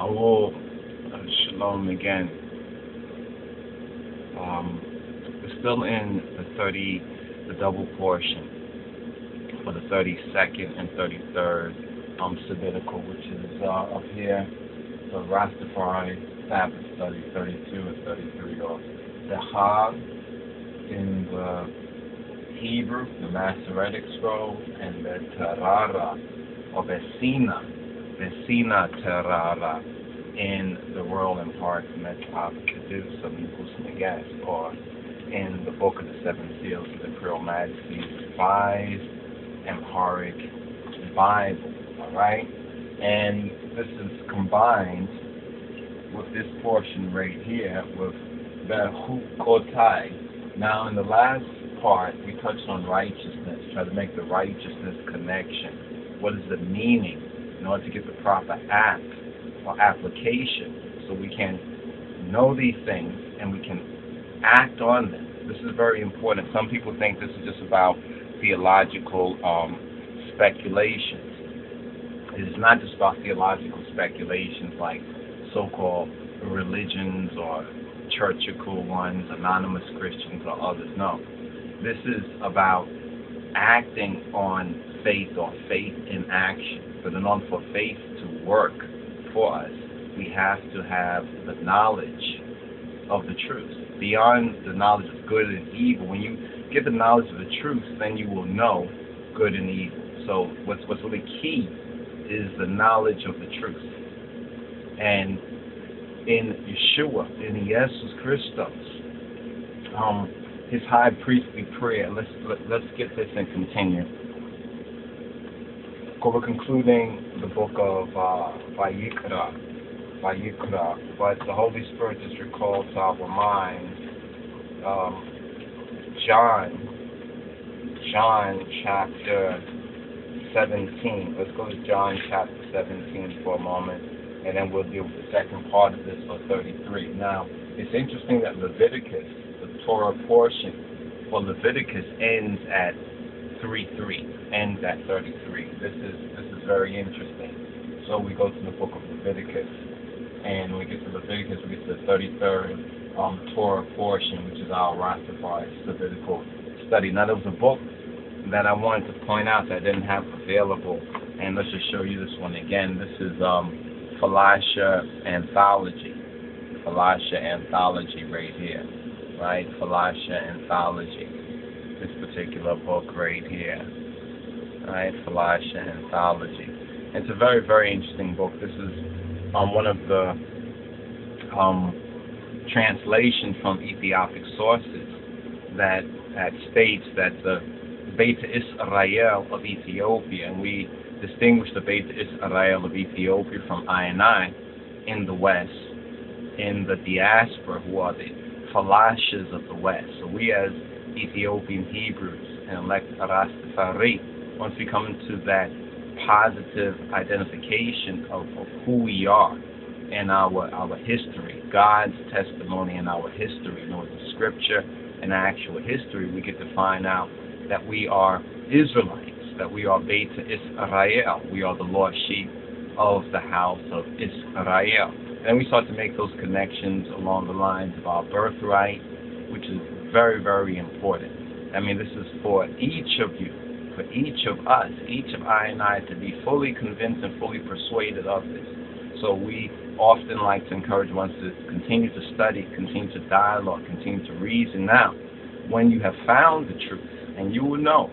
Oh, shalom again. Um, we're still in the 30, the double portion for the 32nd and 33rd um, Sabbatical, which is uh, up here, the Rastafari Sabbath study, 32 and 33 of the Hag in the Hebrew, the Masoretic scroll, and the Tarara or Besina, Besina Terara in the Royal and Park Metrop Kedus of Negas, or in the Book of the Seven Seals of the Imperial Majesty's Revised Amharic Bible. Alright? And this is combined with this portion right here with Bechukotai. Now, in the last part, we touched on righteousness, try to make the righteousness connection what is the meaning in order to get the proper act or application so we can know these things and we can act on them. This is very important. Some people think this is just about theological um, speculations. It is not just about theological speculations like so-called religions or churchical ones, anonymous Christians or others. No. This is about acting on faith or faith in action. But in order for faith to work for us, we have to have the knowledge of the truth. Beyond the knowledge of good and evil, when you get the knowledge of the truth, then you will know good and evil. So what's what's really key is the knowledge of the truth. And in Yeshua, in Jesus Christos, um, his high priestly prayer. Let's let, us let us get this and continue we're concluding the book of uh, Vayikra, Vayikra, but the Holy Spirit just recalled to our minds um, John, John chapter 17. Let's go to John chapter 17 for a moment, and then we'll deal with the second part of this for 33. Now, it's interesting that Leviticus, the Torah portion for Leviticus, ends at 3 3 ends at 33. This is this is very interesting. So we go to the book of Leviticus, and we get to Leviticus, we get to the 33rd um, Torah portion, which is our Rastafari Levitical study. Now there was a book that I wanted to point out that I didn't have available, and let's just show you this one again. This is um, Falasha Anthology. Falasha Anthology right here, right? Falasha Anthology. This particular book right here right? Falasha Anthology. It's a very, very interesting book. This is um, one of the um, translations from Ethiopic sources that that states that the Beta Israel of Ethiopia, and we distinguish the Beta Israel of Ethiopia from INI in the West, in the diaspora, who are the Falashas of the West. So we as Ethiopian Hebrews and elect Rastafari once we come into that positive identification of, of who we are and our our history, God's testimony and our history, you know, the scripture and actual history, we get to find out that we are Israelites, that we are Beta Israel, we are the lost sheep of the house of Israel. And we start to make those connections along the lines of our birthright, which is very, very important. I mean, this is for each of you for each of us, each of I and I, to be fully convinced and fully persuaded of this. So we often like to encourage ones to continue to study, continue to dialogue, continue to reason. Now, when you have found the truth, and you will know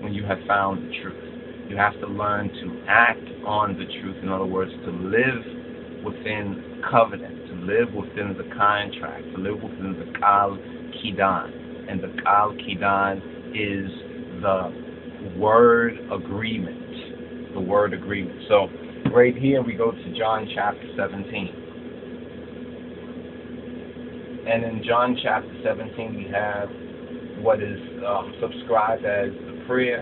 when you have found the truth, you have to learn to act on the truth. In other words, to live within covenant, to live within the contract, to live within the Kal Kidan. And the Kal Kidan is the word agreement. The word agreement. So right here we go to John chapter 17. And in John chapter 17 we have what is um, subscribed as the prayer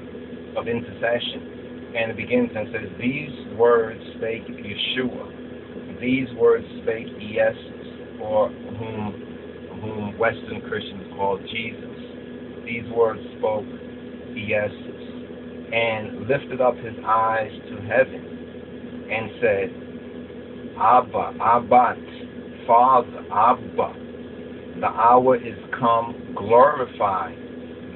of intercession. And it begins and says, These words spake Yeshua. These words spake Iesus, or whom, whom Western Christians call Jesus. These words spoke Iesus and lifted up his eyes to heaven and said, Abba, Abbat, Father, Abba. The hour is come, glorify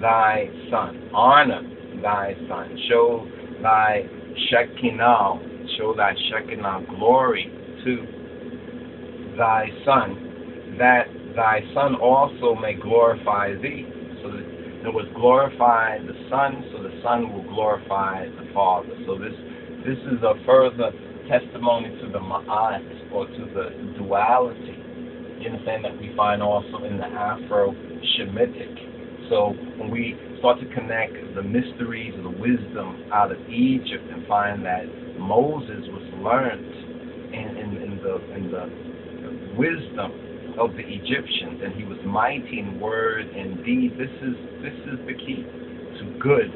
thy Son. Honor thy Son. Show thy Shekinah, show thy Shekinah glory to thy Son, that thy Son also may glorify thee. It was glorify the Son, so the Son will glorify the Father. So this this is a further testimony to the Ma'at, or to the duality. You understand that we find also in the Afro-Shemitic. So when we start to connect the mysteries of the wisdom out of Egypt and find that Moses was learned in, in, in the in the wisdom of the Egyptians, and he was mighty in word and deed. This is this is the key to good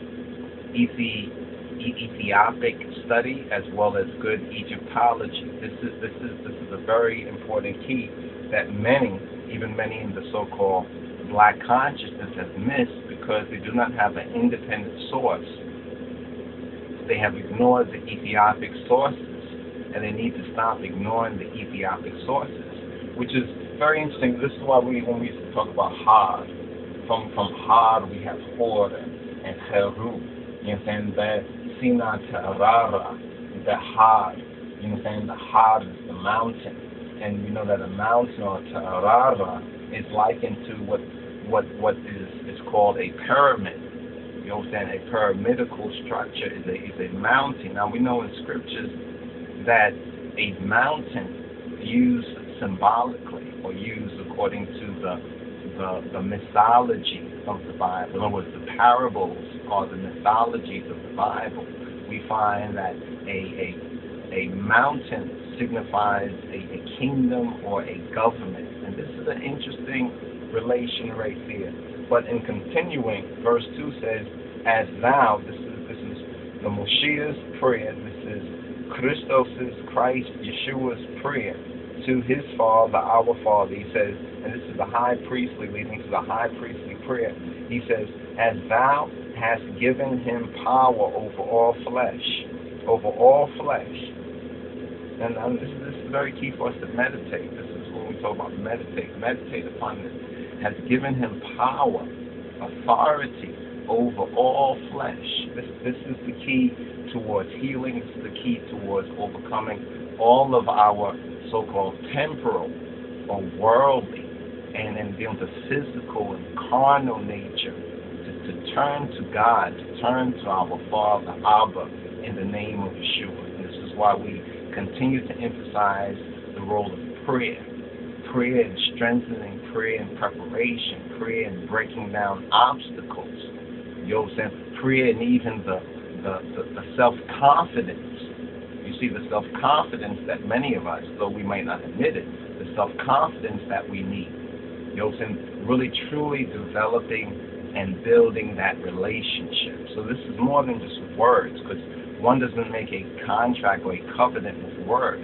Ethiopic study as well as good Egyptology. This is this is this is a very important key that many, even many in the so-called black consciousness, have missed because they do not have an independent source. They have ignored the Ethiopic sources, and they need to stop ignoring the Ethiopic sources, which is very interesting. This is why we, when we talk about Had, from from Had we have Hor and Heru. You understand that Sina to Arara, the Had. You understand the Had is the mountain, and you know that a mountain or to Arara is likened to what what what is is called a pyramid. You understand? A pyramidical structure is a is a mountain. Now we know in scriptures that a mountain used symbolically or used according to the the, the mythology of the Bible. In other words, the parables are the mythologies of the Bible. We find that a a a mountain signifies a, a kingdom or a government. And this is an interesting relation right here. But in continuing, verse 2 says, As thou, this is this is the Moshiach's prayer, this is Christos's Christ Yeshua's prayer to his Father, our Father. He says, and this is the high priestly leading to the high priestly prayer. He says, As thou hast given him power over all flesh, over all flesh. And, and this, this is very key for us to meditate. This is when we talk about meditate. Meditate upon this has given him power, authority over all flesh. This, this is the key towards healing. It's the key towards overcoming all of our so-called temporal or worldly and dealing with the physical and carnal nature to, to turn to God, to turn to our Father, Abba, in the name of Yeshua. And this is why we continue to emphasize the role of prayer prayer and strengthening prayer and preparation, prayer and breaking down obstacles. You know what I'm saying? Prayer and even the, the, the, the self confidence. You see, the self confidence that many of us, though we might not admit it, the self confidence that we need. You know what Really truly developing and building that relationship. So this is more than just words, because one doesn't make a contract or a covenant with words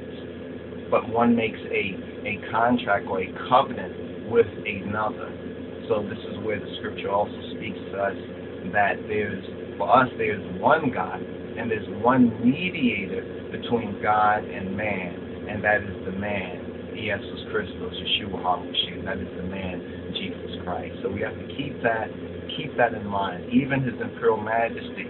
but one makes a, a contract or a covenant with another. So this is where the scripture also speaks to us that there's, for us, there's one God, and there's one mediator between God and man, and that is the man, Jesus Christos, Yeshua HaMashiach. That is the man, Jesus Christ. So we have to keep that, keep that in mind. Even His Imperial Majesty,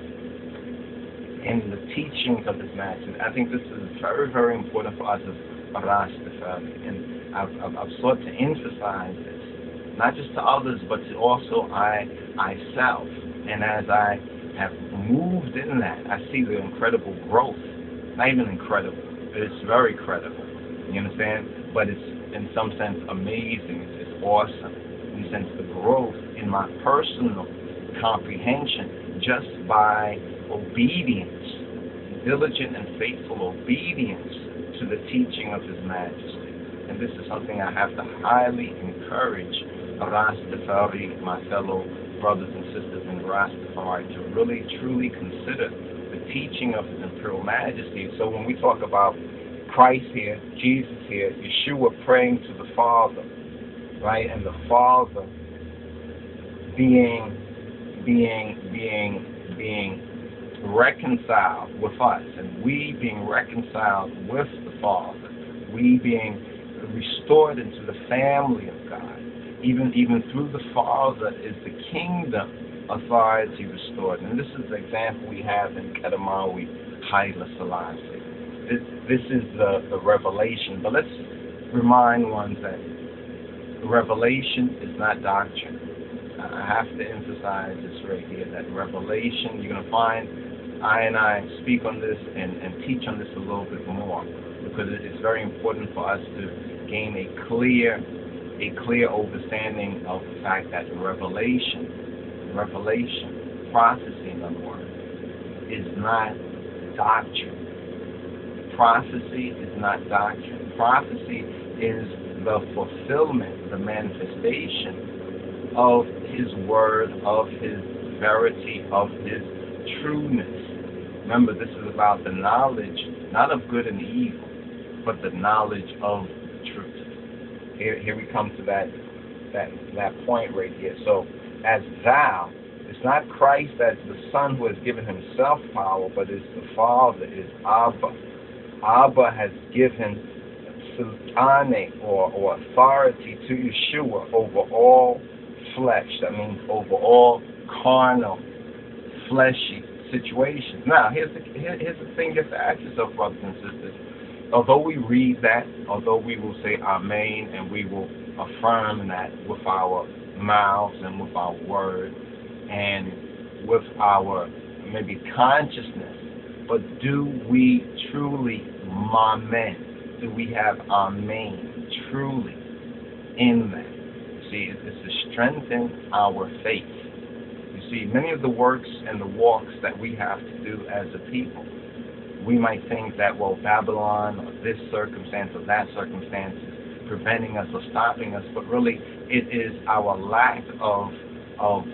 in the teachings of His Majesty. I think this is very, very important for us as Rastafari. And I've, I've, I've sought to emphasize this, not just to others, but to also I myself. And as I have moved in that, I see the incredible growth. Not even incredible, it's very credible. You understand? But it's in some sense amazing. It's, it's awesome. In the sense the growth in my personal comprehension just by obedience, diligent and faithful obedience to the teaching of His Majesty. And this is something I have to highly encourage Rastafari, my fellow brothers and sisters in Rastafari, to really truly consider the teaching of His Imperial Majesty. So when we talk about Christ here, Jesus here, Yeshua praying to the Father, right, and the Father being, being, being, being reconciled with us, and we being reconciled with the Father. we being restored into the family of God. Even even through the Father is the kingdom authority restored. And this is the example we have in Kedemawi Haile Selassie. This, this is the, the revelation. But let's remind one that revelation is not doctrine. I have to emphasize this right here, that revelation, you're going to find I and I speak on this and, and teach on this a little bit more because it's very important for us to gain a clear a clear understanding of the fact that revelation, revelation, prophecy in other words, is not doctrine. Prophecy is not doctrine. Prophecy is the fulfillment, the manifestation of His word, of His verity, of His trueness. Remember, this is about the knowledge, not of good and evil, but the knowledge of here, here we come to that that that point right here. So, as thou, it's not Christ as the Son who has given himself power, but it's the Father, is Abba. Abba has given sultane or, or authority to Yeshua over all flesh. That means over all carnal, fleshy situations. Now, here's the, here, here's the thing you have to ask yourself, brothers and sisters although we read that, although we will say Amen and we will affirm that with our mouths and with our word and with our maybe consciousness, but do we truly Amen? Do we have Amen truly in that? See, it's to strengthen our faith. You see, many of the works and the walks that we have to do as a people we might think that, well, Babylon or this circumstance or that circumstance is preventing us or stopping us, but really it is our lack of, of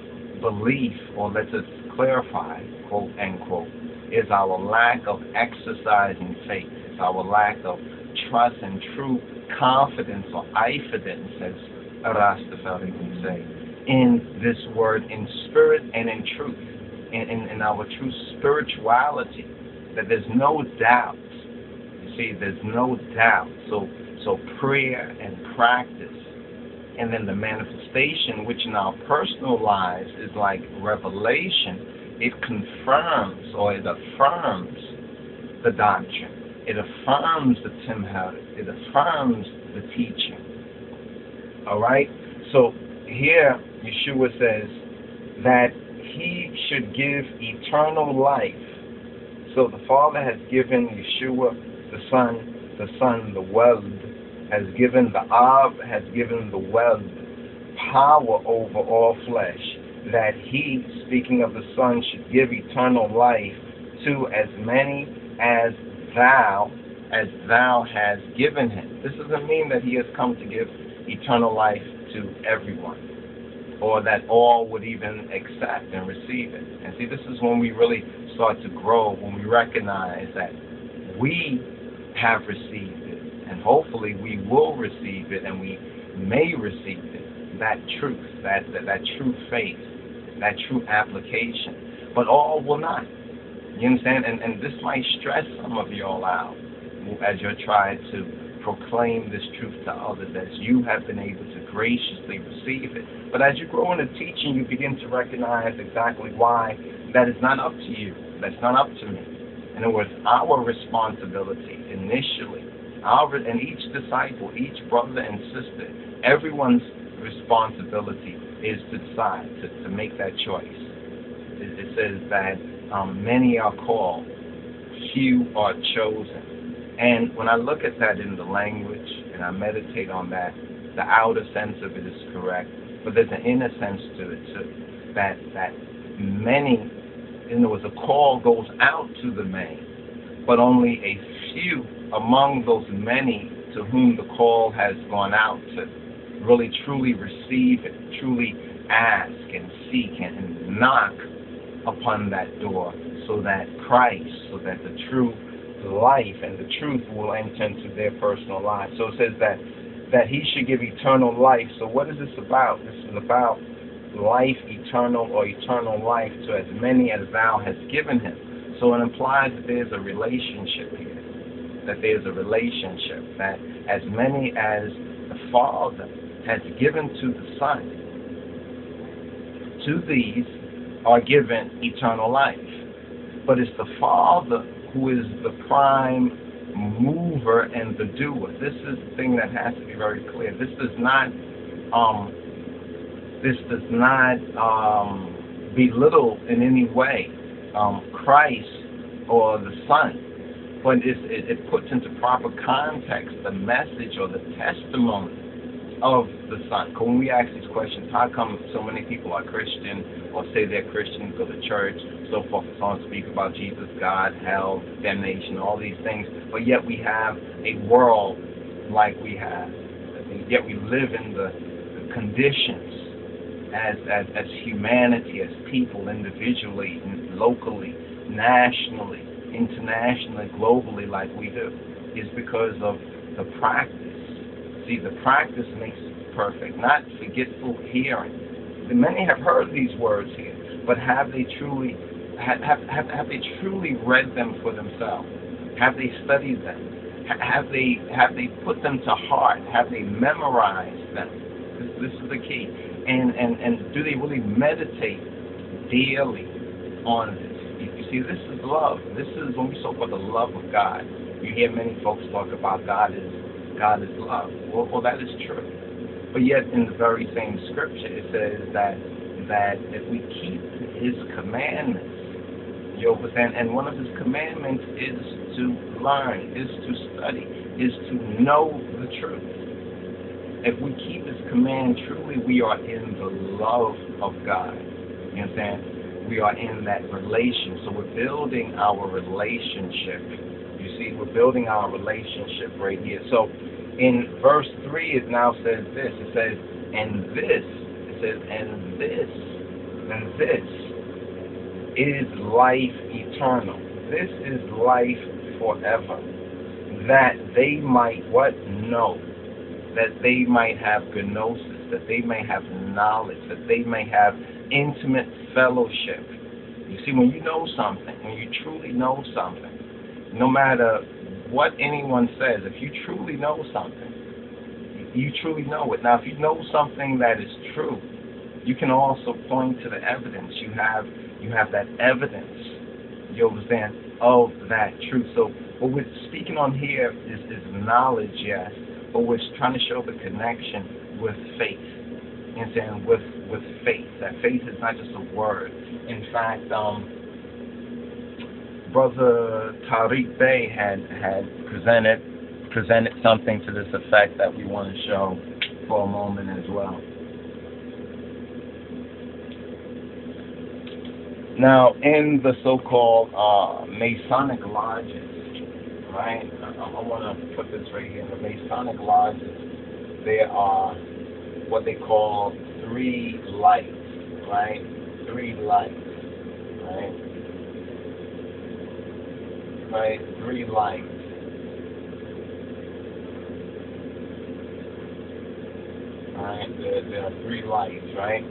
belief, or let's just clarify, quote unquote, is our lack of exercising faith. It's our lack of trust and true confidence or ifidence, as Rastafari can say, in this word, in spirit and in truth, in, in, in our true spirituality that there's no doubt. You see, there's no doubt. So, so prayer and practice, and then the manifestation, which in our personal lives is like revelation, it confirms or it affirms the doctrine. It affirms the Timhad. It affirms the teaching. All right? So here, Yeshua says that he should give eternal life so the Father has given Yeshua, the Son, the Son, the Word, has given the Ab, has given the Word power over all flesh, that he, speaking of the Son, should give eternal life to as many as thou, as thou has given him. This doesn't mean that he has come to give eternal life to everyone or that all would even accept and receive it. And see, this is when we really start to grow, when we recognize that we have received it, and hopefully we will receive it, and we may receive it, that truth, that, that, that true faith, that true application. But all will not. You understand? And, and this might stress some of you all out as you're trying to proclaim this truth to others as you have been able to graciously receive it. But as you grow in the teaching, you begin to recognize exactly why that is not up to you. That's not up to me. In other words, our responsibility initially, our and each disciple, each brother and sister, everyone's responsibility is to decide, to, to make that choice. It, it says that um, many are called, few are chosen. And when I look at that in the language and I meditate on that, the outer sense of it is correct, but there's an inner sense to it too. That that many, in other words, a call goes out to the many, but only a few among those many to whom the call has gone out to really truly receive it, truly ask and seek and knock upon that door so that Christ, so that the true life and the truth will enter into their personal lives. So it says that that he should give eternal life. So what is this about? This is about life eternal or eternal life to as many as thou hast given him. So it implies that there's a relationship here. that there's a relationship, that as many as the Father has given to the Son, to these are given eternal life. But it's the Father who is the prime mover and the doer. This is the thing that has to be very clear. This does not um, this does not um, belittle in any way um, Christ or the Son, but it, it puts into proper context the message or the testimony of the Son. When we ask these questions, how come so many people are Christian or say they're Christians, go to church, so forth and so on, speak about Jesus, God, hell, damnation, all these things, but yet we have a world like we have. Yet we live in the conditions as, as, as humanity, as people, individually, locally, nationally, internationally, globally, like we do, is because of the practice See, the practice makes perfect, not forgetful hearing. Many have heard these words here, but have they truly have, have, have they truly read them for themselves? Have they studied them? Have they have they put them to heart? Have they memorized them? This, this is the key. And, and and do they really meditate daily on this? You see, this is love. This is when we talk about the love of God. You hear many folks talk about God is God is love. Well, well, that is true. But yet, in the very same scripture, it says that that if we keep His commandments, you understand, and one of His commandments is to learn, is to study, is to know the truth. If we keep His command truly, we are in the love of God. You understand? We are in that relation. So we're building our relationship You see, we're building our relationship right here. So in verse 3, it now says this. It says, and this, it says, and this, and this is life eternal. This is life forever. That they might what? Know. That they might have gnosis, that they may have knowledge, that they may have intimate fellowship. You see, when you know something, when you truly know something, no matter what anyone says, if you truly know something, you truly know it. Now, if you know something that is true, you can also point to the evidence. You have you have that evidence. You understand of that truth. So what we're speaking on here is, is knowledge, yes, but we're trying to show the connection with faith. You saying With with faith. That faith is not just a word. In fact, um, Brother Tariq Bey had had presented presented something to this effect that we want to show for a moment as well. Now, in the so-called uh, Masonic lodges, right? I, I want to put this right here. In the Masonic lodges, there are what they call three lights, right? Three lights, right? right? Three lights. Right? There, there are three lights, right?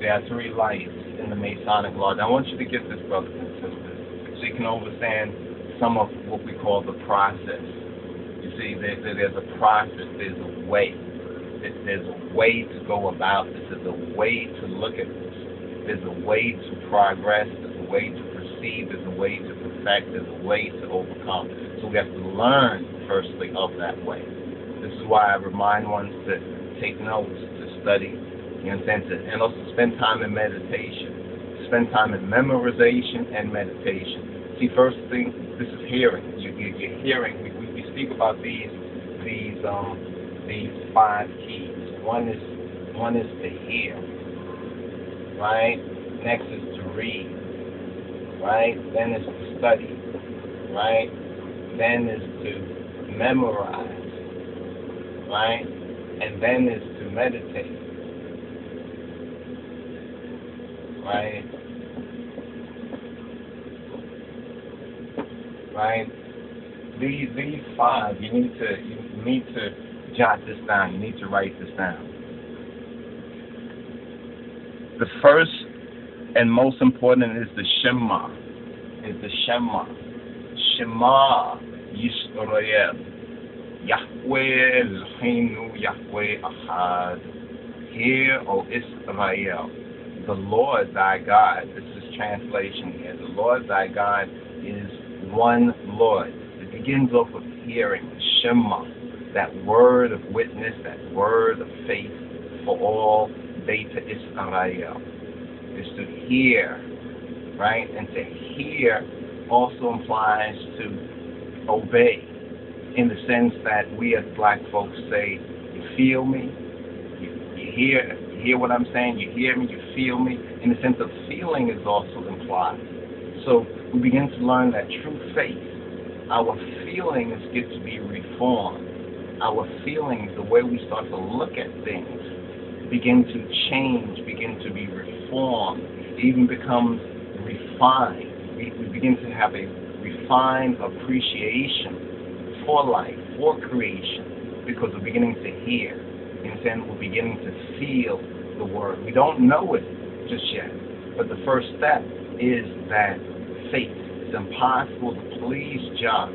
There are three lights in the Masonic Lodge. I want you to get this, brothers and sisters, so you can understand some of what we call the process. You see, there, there, there's a process, there's a way. There's a way to go about this. There's a way to look at this. There's a way to progress. There's a way to proceed. There's a way to perfect, there's a way to overcome. So we have to learn, firstly, of that way. This is why I remind ones to take notes, to study, you understand, to, and also spend time in meditation. Spend time in memorization and meditation. First thing, this is hearing. You, you, you're hearing. We, we, we speak about these these um these five keys. One is one is to hear, right? Next is to read, right? Then is to study, right? Then is to memorize, right? And then is to meditate, right? Right? These these five, you need to you need to jot this down. You need to write this down. The first and most important is the Shema. Is the Shema. Shema Yisrael. Yahweh Eloheinu Yahweh Ahad. Hear, O Israel, the Lord thy God. This is translation here. The Lord thy God one Lord. It begins off with hearing, Shema, that word of witness, that word of faith for all Beta Israel. Is to hear, right? And to hear also implies to obey in the sense that we as black folks say, you feel me, you, you hear you hear what I'm saying, you hear me, you feel me. In the sense of feeling is also implied. So we begin to learn that true faith, our feelings get to be reformed. Our feelings, the way we start to look at things, begin to change, begin to be reformed, it even becomes refined. We, we begin to have a refined appreciation for life, for creation, because we're beginning to hear. And then we're beginning to feel the word. We don't know it just yet, but the first step is that faith. It's impossible to please Jah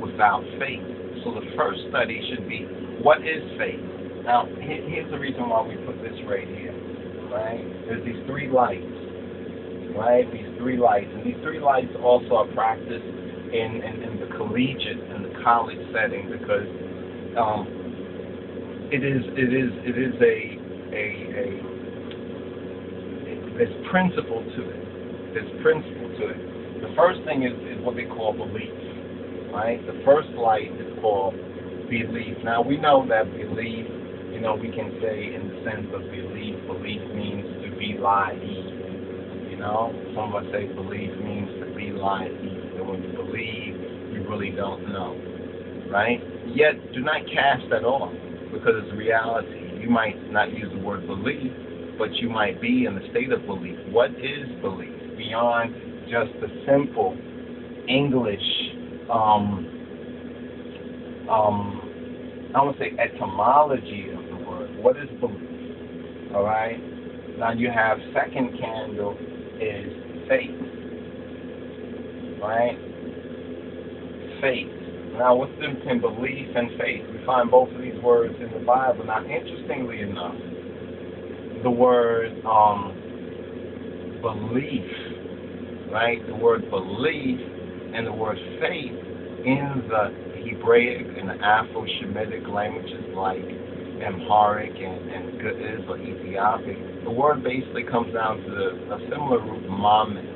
without faith. So the first study should be, what is faith? Now, here's the reason why we put this right here, right? There's these three lights, right? These three lights. And these three lights also are practiced in, in, in the collegiate and the college setting because um, it is it is it is a a, a there's principle to it. There's principle to it. The first thing is, is what they call belief. Right? The first light is called belief. Now we know that belief, you know, we can say in the sense of belief, belief means to be lie You know, some of us say belief means to be lie And when you believe, you really don't know. Right? Yet do not cast that off because it's reality. You might not use the word belief, but you might be in the state of belief. What is belief? Beyond just the simple English, um, um, I want to say etymology of the word. What is belief? All right. Now you have second candle is faith. Right? Faith. Now, what's the difference belief and faith? We find both of these words in the Bible. Now, interestingly enough, the word um, belief, right? The word belief and the word faith in the Hebraic and the Afro-Shemitic languages like Amharic and, and Ge'ez or Ethiopic, the word basically comes down to the, a similar root, mamen,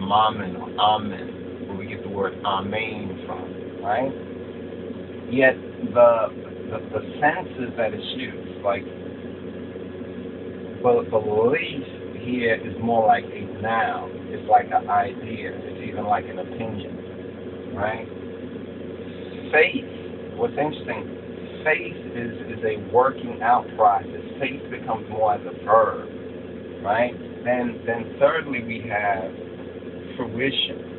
mamen or amen, where we get the word amen from, right? Yet the, the, the senses that it's used, like but belief here is more like a noun. It's like an idea. It's even like an opinion, right? Faith. What's interesting? Faith is is a working out process. Faith becomes more as a verb, right? Then then thirdly we have fruition.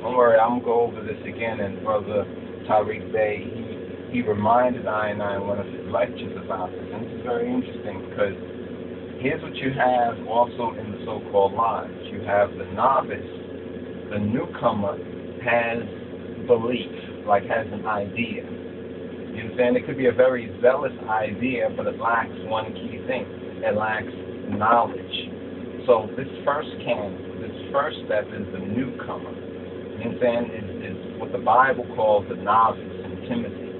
Don't worry, I'm gonna go over this again, and Brother Tariq Bey, he he reminded I and I in one of his lectures about this. And this is very interesting because here's what you have also in the so-called lodge. You have the novice, the newcomer has belief, like has an idea. You understand? It could be a very zealous idea, but it lacks one key thing. It lacks knowledge. So this first can, this first step is the newcomer. You understand? Is, is what the Bible calls the novice in Timothy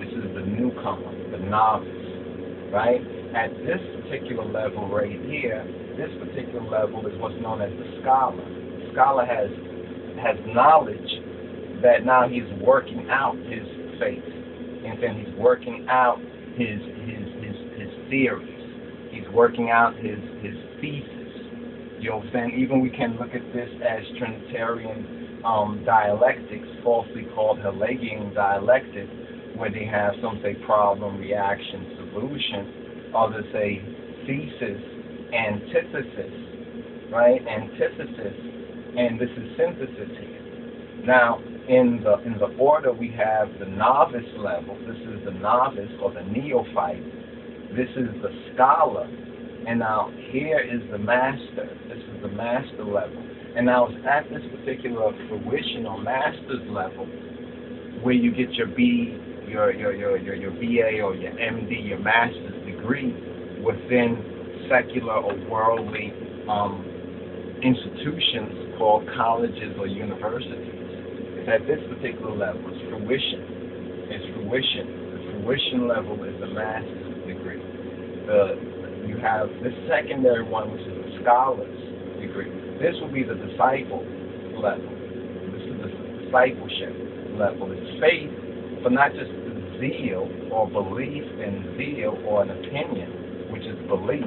This is the newcomer, the novice, right? At this particular level right here, this particular level is what's known as the scholar. The scholar has has knowledge that now he's working out his faith, and then he's working out his his his his theories. He's working out his his thesis. You know what I'm saying? Even we can look at this as Trinitarian um, dialectics, falsely called Hegelian dialectics, where they have some say problem, reaction, solution, others say thesis, antithesis, right? Antithesis, and this is synthesis here. Now, in the in the order we have the novice level. This is the novice or the neophyte. This is the scholar, and now here is the master. This is the master level. And now it's at this particular fruition or master's level where you get your B, your your your your, your BA or your MD, your master's degree within secular or worldly um, institutions called colleges or universities. It's at this particular level. It's fruition. It's fruition. The fruition level is the master's degree. The you have the secondary one, which is the scholar's degree. This will be the disciple level. This is the discipleship level. It's faith, but not just zeal or belief in zeal or an opinion, which is belief,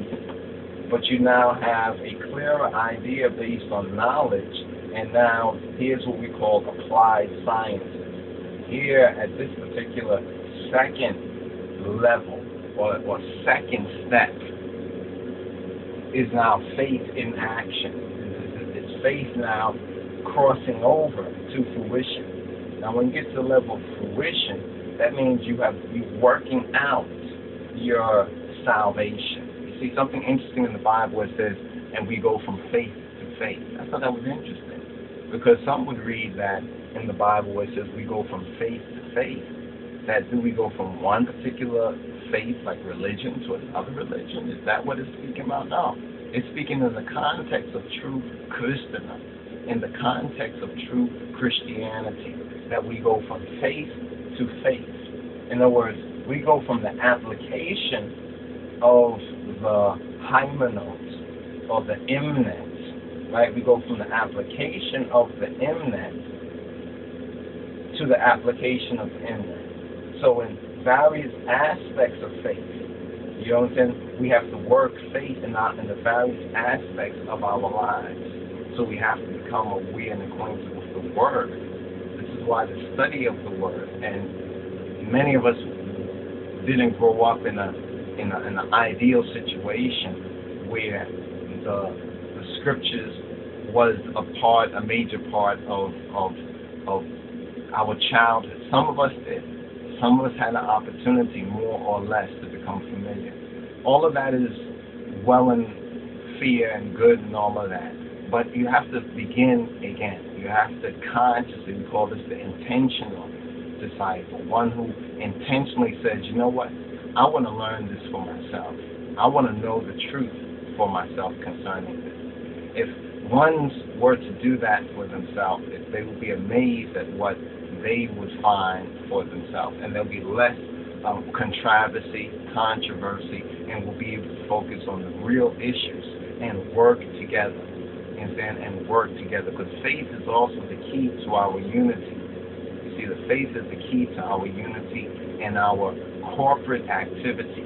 but you now have a clearer idea based on knowledge. And now here's what we call applied sciences. Here at this particular second level or, or second step is now faith in action. It's faith now crossing over to fruition. Now, when you get to level of fruition, that means you have you working out your salvation. You see something interesting in the Bible it says, and we go from faith to faith. I thought that was interesting because some would read that in the Bible it says we go from faith to faith. That do we go from one particular faith, like religion, to another religion? Is that what it's speaking about? No. It's speaking in the context of true Christendom, in the context of true Christianity, that we go from faith to faith. In other words, we go from the application of the hymenos or the imnet, right? We go from the application of the imnet to the application of the imnet. So in various aspects of faith. You know what I'm saying? We have to work faith in, our, in the various aspects of our lives. So we have to become aware and acquainted with the Word. Why the study of the Word, and many of us didn't grow up in a in, a, in an ideal situation where the, the scriptures was a part, a major part of of of our childhood. Some of us did. Some of us had an opportunity, more or less, to become familiar. All of that is well and fear and good and all of that. But you have to begin again. You have to consciously, we call this the intentional disciple, one who intentionally says, you know what, I want to learn this for myself. I want to know the truth for myself concerning this. If ones were to do that for themselves, if they would be amazed at what they would find for themselves, and there'll be less um, controversy, controversy, and we'll be able to focus on the real issues and work together, and and work together. Because faith is also the key to our unity. You see, the faith is the key to our unity and our corporate activity,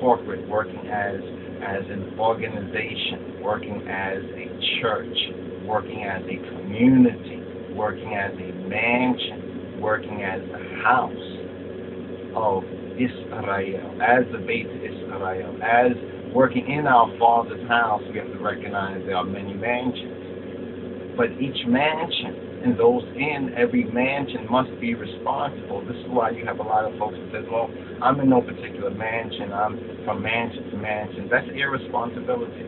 corporate working as as an organization, working as a church, working as a community, working as a mansion, working as a house of Israel, as the Beit Israel, as working in our Father's house, we have to recognize there are many mansions. But each mansion and those in every mansion must be responsible. This is why you have a lot of folks that says, well, I'm in no particular mansion. I'm from mansion to mansion. That's irresponsibility.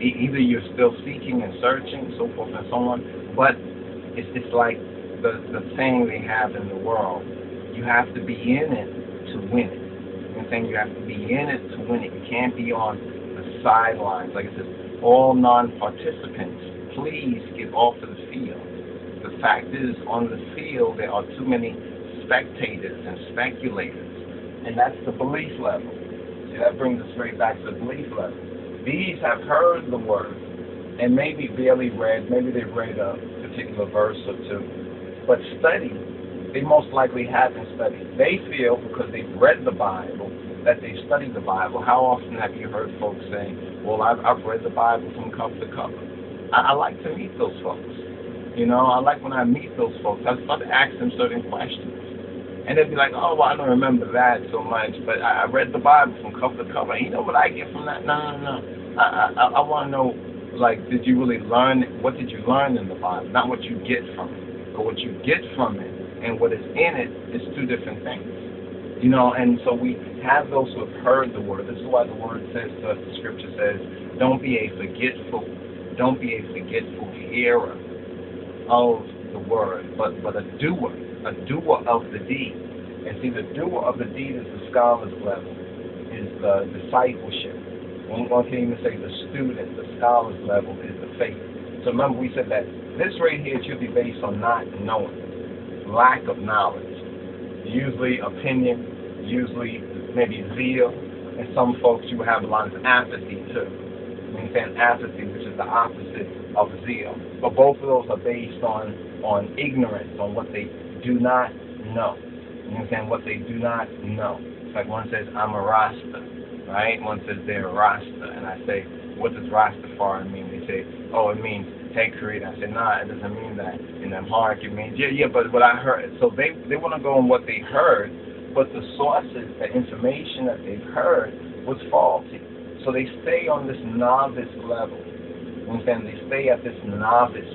Either you're still seeking and searching, so forth and so on, but it's, it's like the, the saying they have in the world. You have to be in it to win it. I'm you have to be in it to win it. You can't be on the sidelines. Like I said, all non-participants, please get off of the field. The fact is, on the field, there are too many spectators and speculators. And that's the belief level. See, that brings us straight back to the belief level. These have heard the word and maybe barely read, maybe they've read a particular verse or two, but study, they most likely haven't studied. They feel because they've read the Bible that they've studied the Bible. How often have you heard folks saying, Well, I've, I've read the Bible from cover to cover? I, I like to meet those folks. You know, I like when I meet those folks. I start to ask them certain questions. And they'd be like, oh, well, I don't remember that so much, but I, I read the Bible from cover to cover. And you know what I get from that? No, no, no. I, I, I want to know, like, did you really learn? What did you learn in the Bible? Not what you get from it, but what you get from it and what is in it is two different things. You know, and so we have those who have heard the word. This is why the word says to us, the scripture says, don't be a forgetful don't be a forgetful hearer of the word, but, but a doer, a doer of the deed. And see, the doer of the deed is the scholar's level, is the discipleship. One, one can even say the student, the scholar's level is the faith. So remember, we said that this right here should be based on not knowing, lack of knowledge. Usually opinion, usually maybe zeal, and some folks you have a lot of apathy too. You understand apathy, which is the opposite of zeal. But both of those are based on on ignorance, on what they do not know. You understand what they do not know. It's like one says, I'm a Rasta, right? One says they're a Rasta, and I say, what does Rastafari mean? They say, oh, it means head creator. I said, nah, it doesn't mean that. In them heart, it means, yeah, yeah, but what I heard. So they, they want to go on what they heard, but the sources, the information that they've heard was faulty. So they stay on this novice level. Understand? They stay at this novice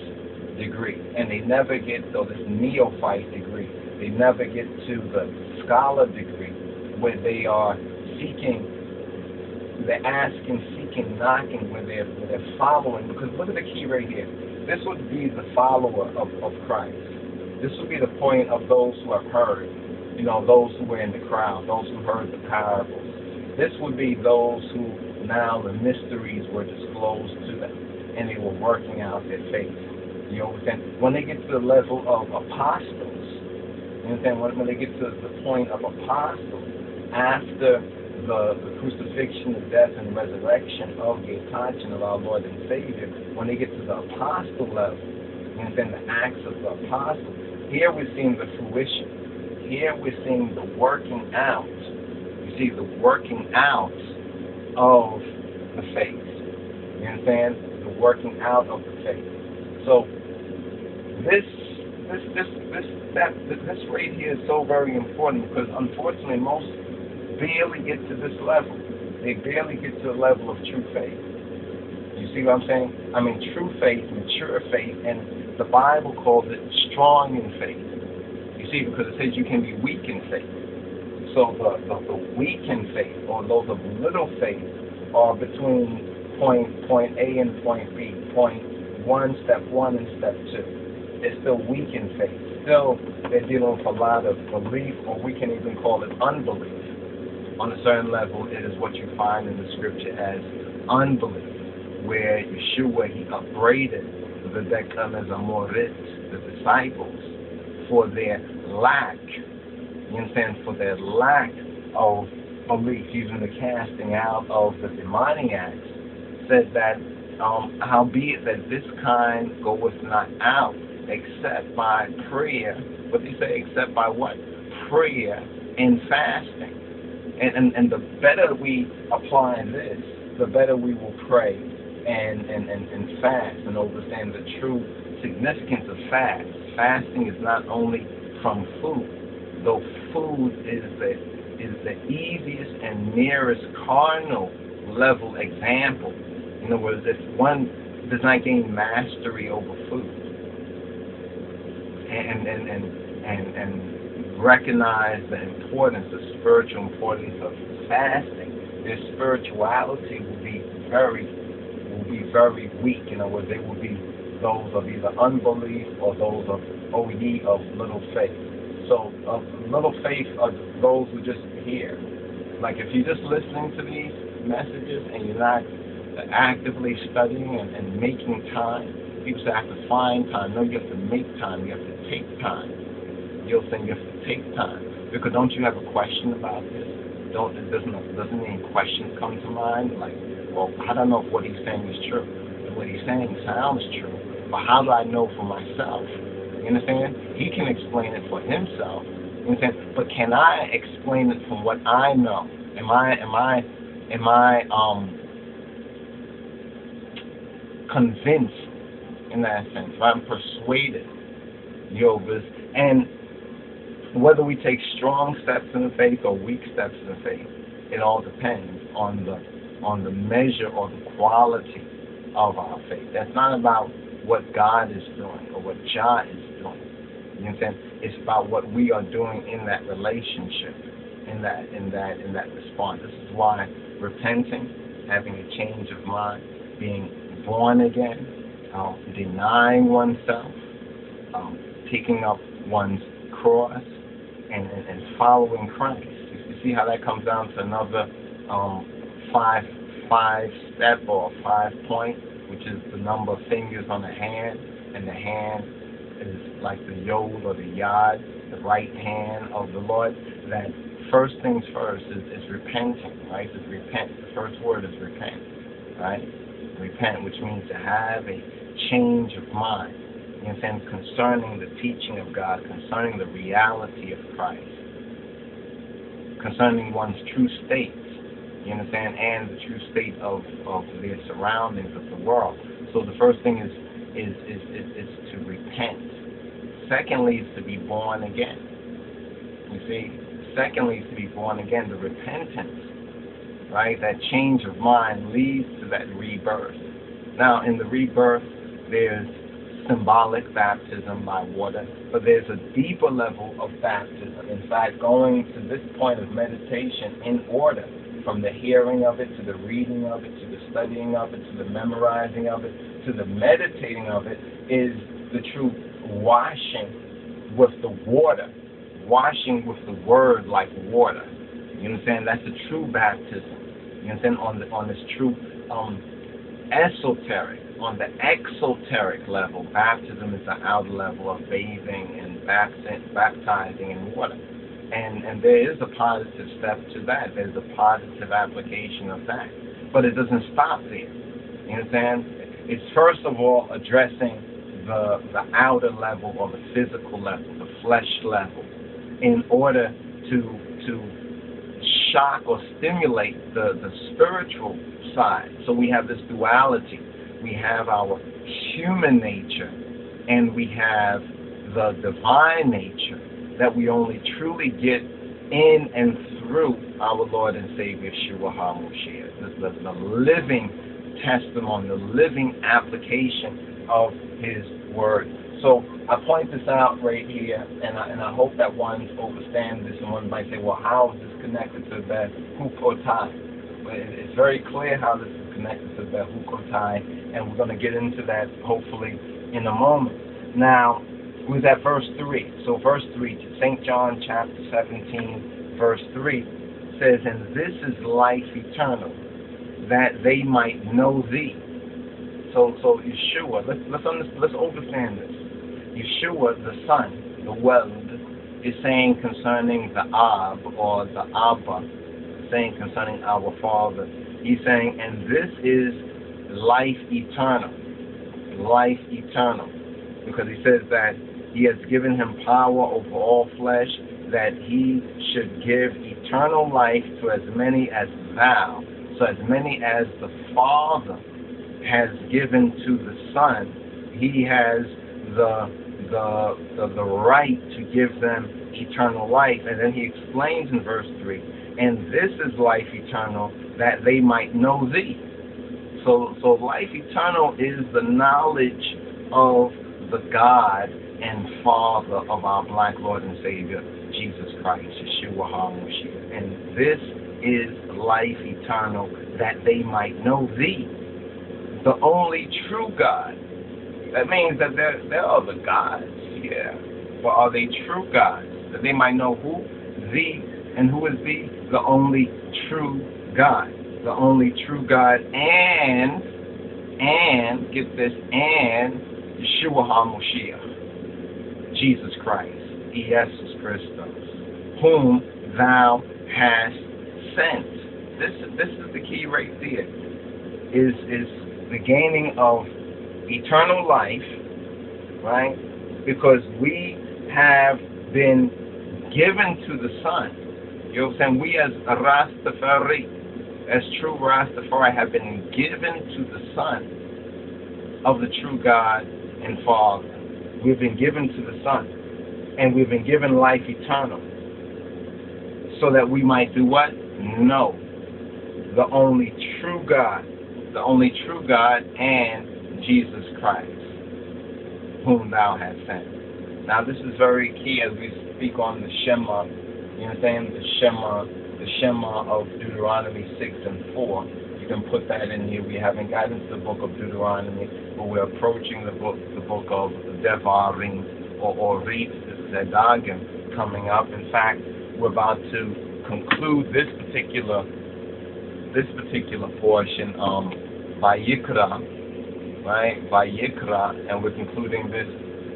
degree, and they never get to this neophyte degree. They never get to the scholar degree where they are seeking, they're asking, seeking, knocking, where they're, they're following. Because look at the key right here. This would be the follower of, of Christ. This would be the point of those who have heard, you know, those who were in the crowd, those who heard the parables. This would be those who now the mysteries were disclosed to them, and they were working out their faith. You understand? When they get to the level of apostles, you understand? When, when they get to the point of apostles, after the, the crucifixion, the death, and resurrection of the attention of our Lord and Savior, when they get to the apostle level, and then the acts of the apostle, here we're seeing the fruition. Here we're seeing the working out. You see the working out of the faith. You understand? The working out of the faith. So this this this this that this right here is so very important because unfortunately most barely get to this level. They barely get to the level of true faith. You see what I'm saying? I mean true faith, mature faith, and the Bible calls it strong in faith. You see, because it says you can be weak in faith. So the, the, the weak in faith, or those of little faith, are between point point A and point B, point one, step one, and step two they're still weak in faith. Still, they're dealing with a lot of belief, or we can even call it unbelief. On a certain level, it is what you find in the scripture as unbelief, where Yeshua, he upbraided the Decamezamorit, the disciples, for their lack, you understand, for their lack of belief, even the casting out of the demoniacs, said that um, howbeit that this kind goeth not out except by prayer. What do you say? Except by what? Prayer and fasting. And, and, and the better we apply this, the better we will pray and, and, and, and fast and understand the true significance of fast. Fasting is not only from food, though food is the is the easiest and nearest cardinal level example. In other words, if one does not gain mastery over food, and and and and, and recognize the importance, the spiritual importance of fasting, their spirituality will be very will be very weak. In other words, they will be those of either unbelief or those of O ye of little faith. So of little faith are those who just hear. Like if you're just listening to these messages and you're not actively studying and, and making time, people say I have to find time. No, you have to make time. You have to take time. You'll have to take time. Because don't you have a question about this? Don't doesn't doesn't any questions come to mind? Like, well, I don't know if what he's saying is true. What he's saying sounds true. But how do I know for myself? You understand? He can explain it for himself. You understand? But can I explain it from what I know? Am I am I am I um convinced in that sense. I'm persuaded, Yovas, and whether we take strong steps in the faith or weak steps in the faith, it all depends on the on the measure or the quality of our faith. That's not about what God is doing or what Jah is doing. You understand? It's about what we are doing in that relationship, in that in that in that response. This is why repenting, having a change of mind, being born again, um, denying oneself, um, up one's cross, and, and, and following Christ. You see how that comes down to another um, five five step or five point, which is the number of fingers on the hand, and the hand is like the yod or the yod, the right hand of the Lord. That first things first is, is repenting, right? Is repent. The first word is repent, right? Repent, which means to have a change of mind. You understand? Concerning the teaching of God, concerning the reality of Christ, concerning one's true state. You understand? And the true state of, of their surroundings of the world. So the first thing is is, is, is, is to repent. Secondly is to be born again. You see, secondly is to be born again, the repentance, right? That change of mind leads to that rebirth. Now, in the rebirth, there's symbolic baptism by water, but there's a deeper level of baptism. In fact, going to this point of meditation in order from the hearing of it to the reading of it to the studying of it to the memorizing of it to the meditating of it is the true washing with the water washing with the word like water. You understand? That's the true baptism. You understand? On the on this true um, esoteric, on the exoteric level, baptism is the outer level of bathing and baptizing in water. And and there is a positive step to that. There's a positive application of that. But it doesn't stop there. You understand? It's first of all addressing the the outer level or the physical level, the flesh level in order to to shock or stimulate the, the spiritual side. So we have this duality. We have our human nature and we have the divine nature that we only truly get in and through our Lord and Savior Yeshua HaMashiach. The, the, living testimony, the living application of His Word. So I point this out right here, and I, and I hope that one understands this, and one might say, well, how is this connected to the Hukotai? But it's very clear how this is connected to the Hukotai, and we're going to get into that hopefully in a moment. Now, who's at verse 3? So verse 3, St. John chapter 17, verse 3 says, And this is life eternal, that they might know thee. So, so Yeshua, let's let's understand, let's understand this. Yeshua, the Son, the Word, is saying concerning the Ab or the Abba, saying concerning our Father. He's saying, and this is life eternal. Life eternal. Because he says that he has given him power over all flesh, that he should give eternal life to as many as thou. So as many as the Father has given to the Son, he has the the, the, the right to give them eternal life. And then he explains in verse 3 and this is life eternal, that they might know thee. So, so life eternal is the knowledge of the God and Father of our black Lord and Savior, Jesus Christ, Yeshua HaMashiach. And this is life eternal, that they might know thee, the only true God that means that there, there are other gods, yeah. But are they true gods? That they might know who? Thee. And who is thee? The only true God. The only true God and, and, get this, and Yeshua HaMashiach. Jesus Christ. Jesus Christos. Whom thou hast sent. This, this is the key right there. Is, is the gaining of eternal life, right? Because we have been given to the Son. You know what I'm saying? We as Rastafari, as true Rastafari, have been given to the Son of the true God and Father. We've been given to the Son. And we've been given life eternal. So that we might do what? Know the only true God, the only true God and Jesus Christ, whom thou hast sent. Now this is very key as we speak on the Shema. You understand the Shema, the Shema of Deuteronomy 6 and 4. you can put that in here. We haven't gotten to the book of Deuteronomy, but we're approaching the book the book of Devarim or, or Zedagim coming up. In fact, we're about to conclude this particular this particular portion um, Vayikra, right? Vayikra, and we're concluding this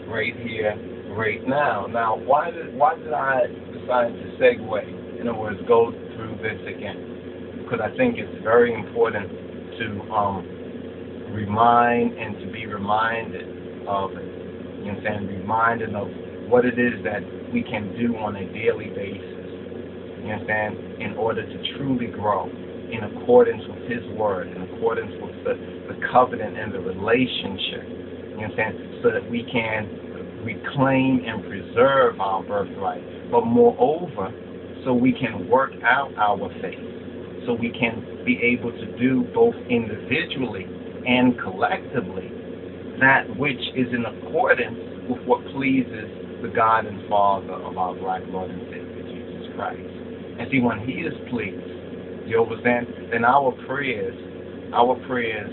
right here, right now. Now, why did why did I decide to segue? In other words, go through this again, because I think it's very important to um, remind and to be reminded of it. You understand? Reminded of what it is that we can do on a daily basis you understand, in order to truly grow in accordance with His Word, in accordance with the, the covenant and the relationship. You understand, so that we can reclaim and preserve our birthright, but moreover, so we can work out our faith, so we can be able to do both individually and collectively that which is in accordance with what pleases the God and Father of our black Lord and Savior Jesus Christ. And see, when He is pleased, you understand, then our prayers, our prayers,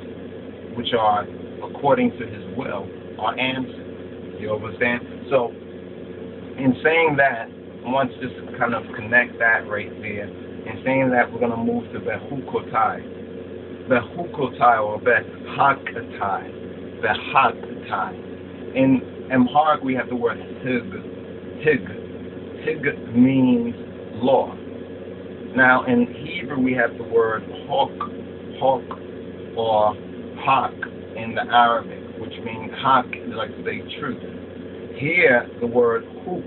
which are according to His will, are answered. You understand? So, in saying that, I want to just kind of connect that right there. In saying that, we're going to move to Bechukotai. Behukotai or Behakatai. Behakatai. In Amharic, we have the word Tig. Tig. Tig means law. Now, in Hebrew, we have the word hawk, hawk, or hawk in the Arabic, which means hawk, like say truth. Here, the word hook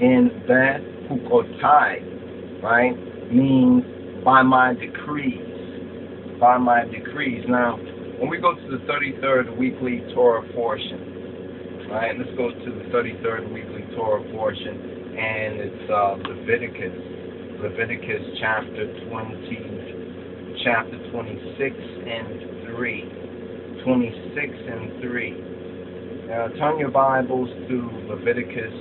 in that hukotai, right, means by my decrees, by my decrees. Now, when we go to the 33rd weekly Torah portion, right, let's go to the 33rd weekly Torah portion, and it's uh, Leviticus Leviticus chapter 20, chapter 26 and 3. 26 and 3. Now turn your Bibles to Leviticus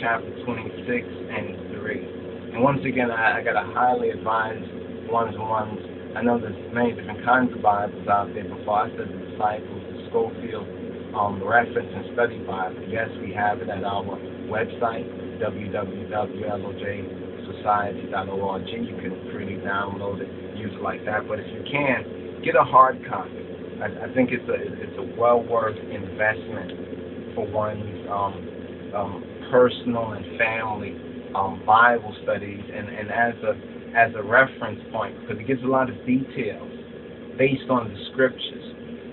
chapter 26 and 3. And once again, I, I got a highly advised ones and ones. I know there's many different kinds of Bibles out there. Before I said the disciples, the Scofield um, reference and study Bible. Yes, we have it at our website, www.loj society.org. You can freely download it, use it like that. But if you can, get a hard copy. I, I think it's a it's a well worth investment for one's um, um, personal and family um, Bible studies, and, and as a as a reference point because it gives a lot of details based on the scriptures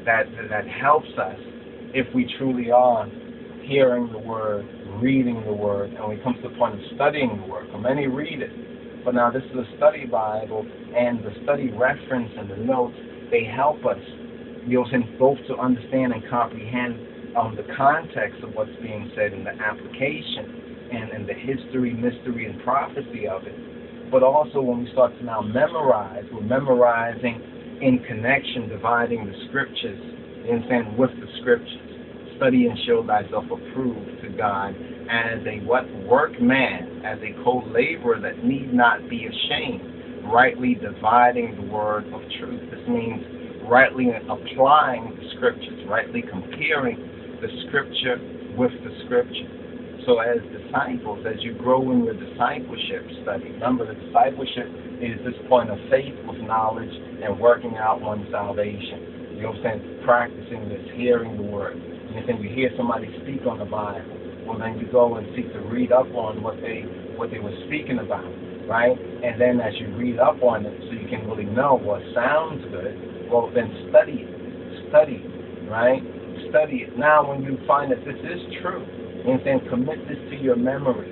that that helps us if we truly are hearing the word reading the Word, and when it comes to the point of studying the Word, for many read it, but now this is a study Bible, and the study reference and the notes, they help us, you know, both to understand and comprehend um, the context of what's being said in the application and, and the history, mystery, and prophecy of it. But also when we start to now memorize, we're memorizing in connection, dividing the scriptures, you understand, with the scriptures study and show thyself approved to God as a what workman, as a co-laborer that need not be ashamed, rightly dividing the word of truth. This means rightly applying the scriptures, rightly comparing the scripture with the scripture. So as disciples, as you grow in your discipleship study, remember the discipleship is this point of faith with knowledge and working out one's salvation. You understand? Practicing this, hearing the word, and then you hear somebody speak on the Bible, well then you go and seek to read up on what they what they were speaking about, right? And then as you read up on it, so you can really know what sounds good, well then study it, study it, right? Study it. Now when you find that this is true, and then commit this to your memory,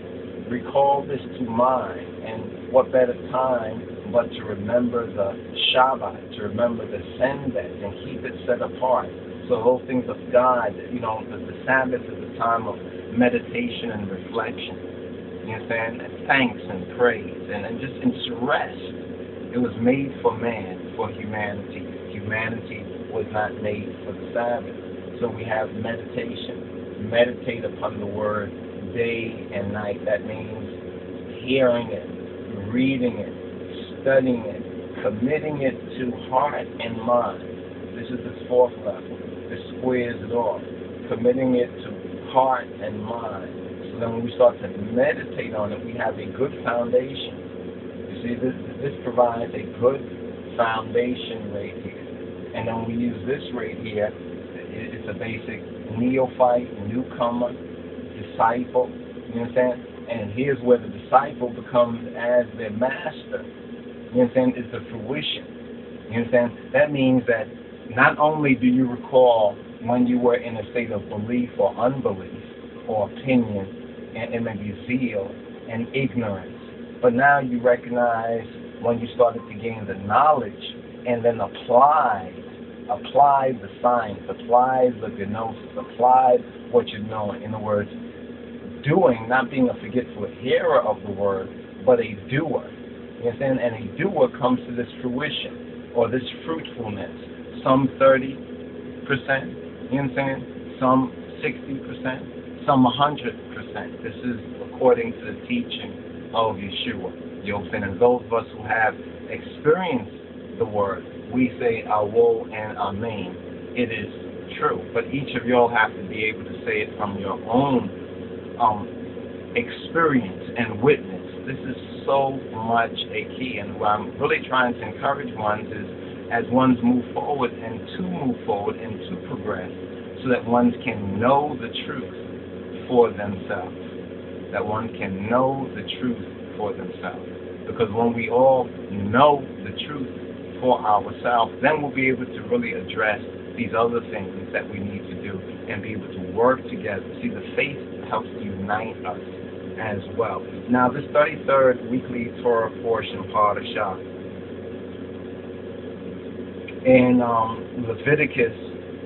recall this to mind, and what better time but to remember the Shabbat, to remember the Sendet, and keep it set apart so those things of God, you know, the, the Sabbath is a time of meditation and reflection. You understand? And thanks and praise and, and just and rest. It was made for man, for humanity. Humanity was not made for the Sabbath. So we have meditation. Meditate upon the word day and night. That means hearing it, reading it, studying it, committing it to heart and mind. This is the fourth level. This squares it off. Committing it to heart and mind. So then when we start to meditate on it, we have a good foundation. You see, this, this provides a good foundation right here. And then we use this right here. It's a basic neophyte, newcomer, disciple. You understand? And here's where the disciple becomes as their master. You understand? It's the fruition. You understand? That means that not only do you recall when you were in a state of belief or unbelief or opinion, and it may be zeal and ignorance, but now you recognize when you started to gain the knowledge and then apply apply the science, apply the gnosis, apply what you know. In other words, doing, not being a forgetful hearer of the word, but a doer. You understand? And a doer comes to this fruition or this fruitfulness. Some 30%, you understand? Some 60%, some 100%. This is according to the teaching of Yeshua. You understand? And those of us who have experienced the word, we say our woe and Amen. It is true. But each of y'all have to be able to say it from your own um, experience and witness. This is so much a key. And what I'm really trying to encourage ones is as ones move forward and to move forward and to progress so that ones can know the truth for themselves. That one can know the truth for themselves. Because when we all know the truth for ourselves, then we'll be able to really address these other things that we need to do and be able to work together. See, the faith helps unite us as well. Now, this 33rd weekly Torah portion, Parashah, in um, Leviticus,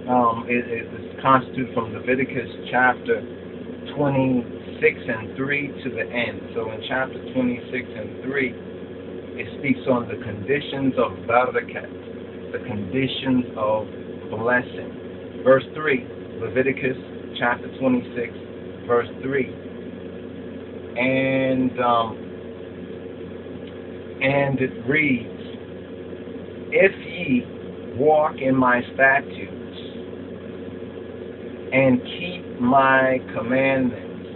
um, it, it is constituted from Leviticus chapter 26 and 3 to the end. So in chapter 26 and 3, it speaks on the conditions of barakat, the conditions of blessing. Verse 3, Leviticus chapter 26, verse 3. And um, and it reads, If ye walk in my statutes and keep my commandments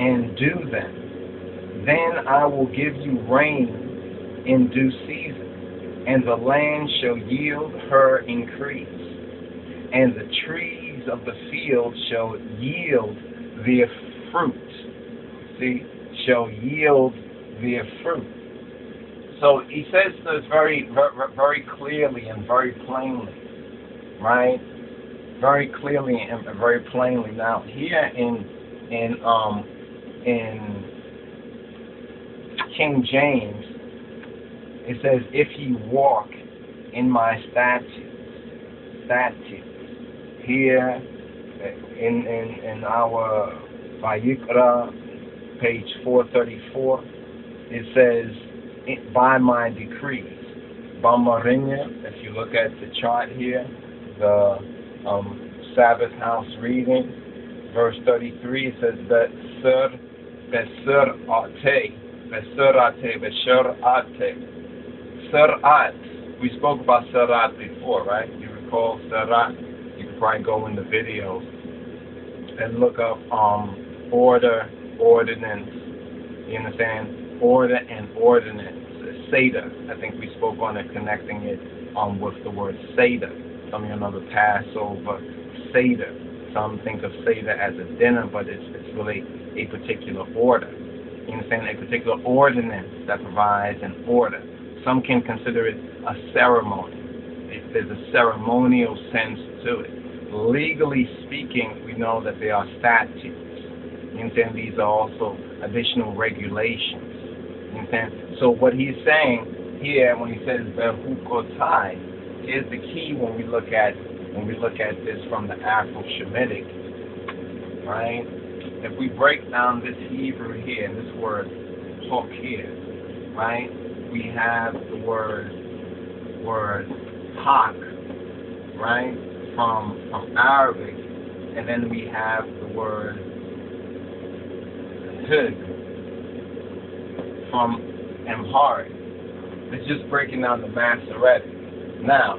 and do them, then I will give you rain in due season, and the land shall yield her increase, and the trees of the field shall yield their fruit. See, shall yield their fruit. So he says this very, very clearly and very plainly, right? Very clearly and very plainly. Now here in in um in King James, it says, "If ye walk in my statutes, statutes." Here in, in, in our Vayikra, page 434, it says, by my decrees. Bamarinya, if you look at the chart here, the um, Sabbath house reading, verse 33, it says, Besir, Besir ate, Besir ate, Besir ate. Sirat, we spoke about Sirat before, right? You recall Sarat? You can probably go in the videos and look up um, order, ordinance. You understand? Order and ordinance. Seder. I think we spoke on it, connecting it um, with the word Seder. Some you know the Passover Seder. Some think of Seder as a dinner, but it's, it's really a particular order. You understand? A particular ordinance that provides an order. Some can consider it a ceremony. There's a ceremonial sense to it legally speaking, we know that there are statutes. You understand? These are also additional regulations. Understand? So what he's saying here when he says Bechukotai is the key when we look at when we look at this from the Afro-Shemitic, right? If we break down this Hebrew here, this word hok here, right? We have the word word hak, right? from, from Arabic, and then we have the word hug from Amharic, It's just breaking down the Masoretic. Now,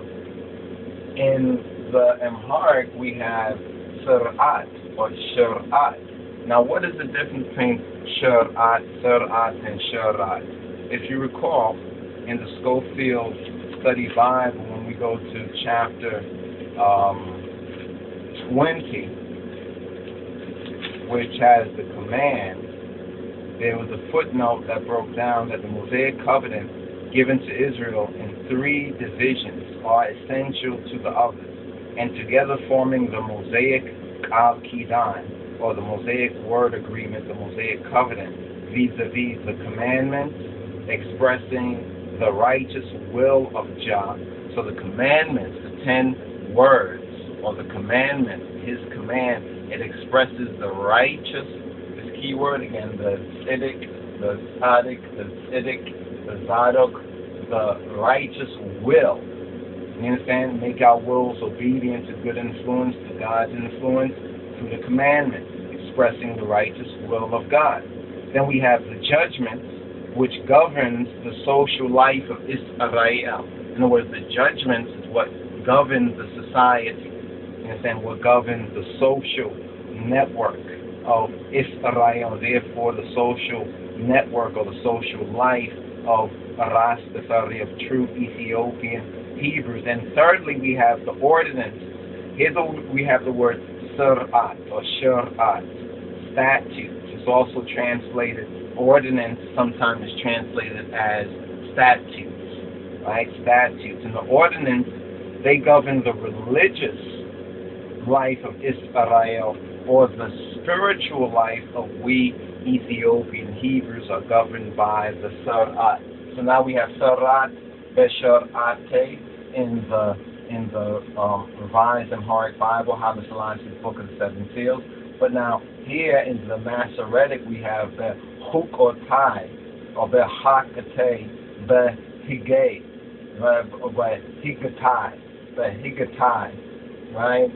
in the Amharic, we have Surat or Shurat. Now, what is the difference between Shurat, Surat, and Shurat? If you recall, in the Scofield Study Bible, when we go to chapter um, 20, which has the command, there was a footnote that broke down that the Mosaic covenant given to Israel in three divisions are essential to the others, and together forming the Mosaic Al Kidan, or the Mosaic Word Agreement, the Mosaic Covenant, vis-a-vis the commandments expressing the righteous will of Jah. So the commandments, the ten words, or the commandment, his command, it expresses the righteous, this key word again, the tziddik, the tzaddik, the tziddik, the zadok, the righteous will. You understand? Make our wills obedient to good influence, to God's influence, through the commandments, expressing the righteous will of God. Then we have the judgments, which governs the social life of Israel. In other words, the judgments is what governs the society You understand what governs the social network of Israel, therefore the social network or the social life of Rastafari, of true Ethiopian Hebrews. And thirdly, we have the ordinance. Here we have the word surat or shurat, statute. It's also translated, ordinance sometimes is translated as statutes, right? Statutes. And the ordinance, they govern the religious life of Israel or the spiritual life of we Ethiopian Hebrews are governed by the Sarat. So now we have Sarat Besharate in the in the um, Revised Amharic Bible, Haile Selassie's Book of the Seven Seals. But now here in the Masoretic we have the Hukotai or the Hakate, the Higay, the Higatai, the Higatai, right?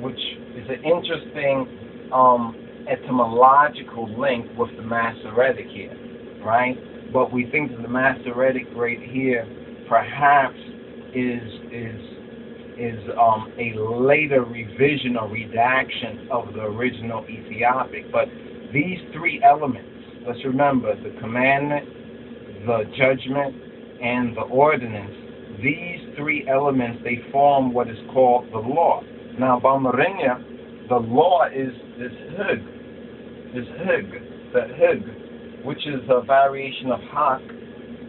which is an interesting um, etymological link with the Masoretic here, right? But we think that the Masoretic right here perhaps is is is um, a later revision or redaction of the original Ethiopic. But these three elements, let's remember the commandment, the judgment, and the ordinance, these three elements, they form what is called the law. Now, Balmarinya, the law is this hug, this hug, the hug, which is a variation of hak,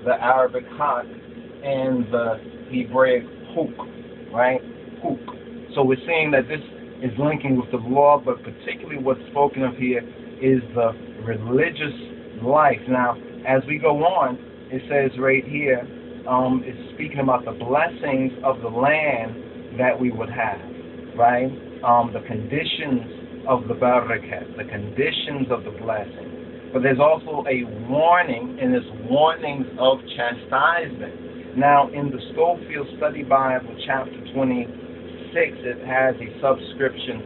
the Arabic hak, and the Hebraic huk, right? Huk. So we're saying that this is linking with the law, but particularly what's spoken of here is the religious life. Now, as we go on, it says right here, um, it's speaking about the blessings of the land that we would have right? Um, the conditions of the barakat, the conditions of the blessing. But there's also a warning, and it's warnings of chastisement. Now, in the Scofield Study Bible, chapter 26, it has a subscription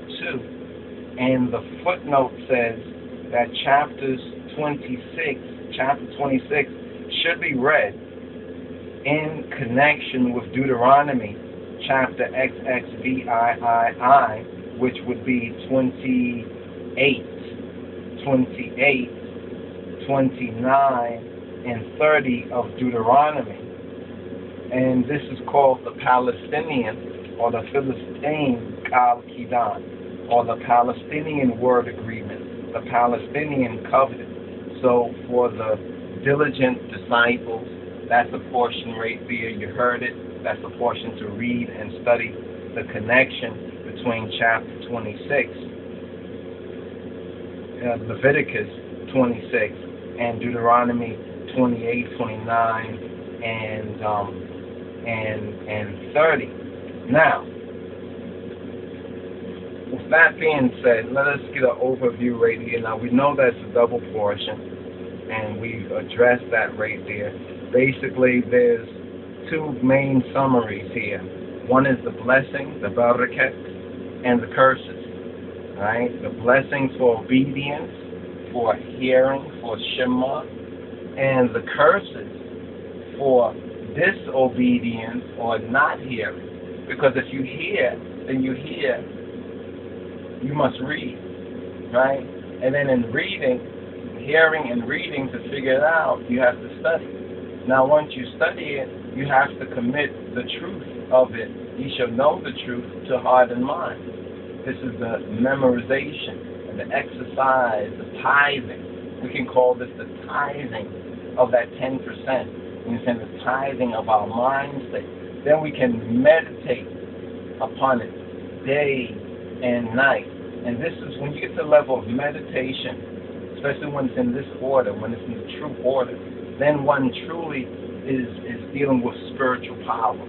2, and the footnote says that chapters 26, chapter 26, should be read in connection with Deuteronomy chapter XXVIII, which would be 28, 28, 29, and 30 of Deuteronomy. And this is called the Palestinian or the Philistine Kal Kidan, or the Palestinian Word Agreement, the Palestinian Covenant. So for the diligent disciples, that's a portion right there. You heard it that's a portion to read and study the connection between chapter 26, uh, Leviticus 26, and Deuteronomy 28, 29, and um, and and 30. Now, that being said, let us get an overview right here. Now we know that's a double portion, and we've addressed that right there. Basically, there's two main summaries here. One is the blessing, the barakat, and the curses. Right? The blessings for obedience, for hearing, for shema, and the curses for disobedience or not hearing. Because if you hear, then you hear, you must read, right? And then in reading, hearing and reading to figure it out, you have to study. Now, once you study it, you have to commit the truth of it. You shall know the truth to heart and mind. This is the memorization and the exercise, the tithing. We can call this the tithing of that 10%. We understand the tithing of our mind state. Then we can meditate upon it day and night. And this is when you get to the level of meditation, especially when it's in this order, when it's in the true order, then one truly is is dealing with spiritual power.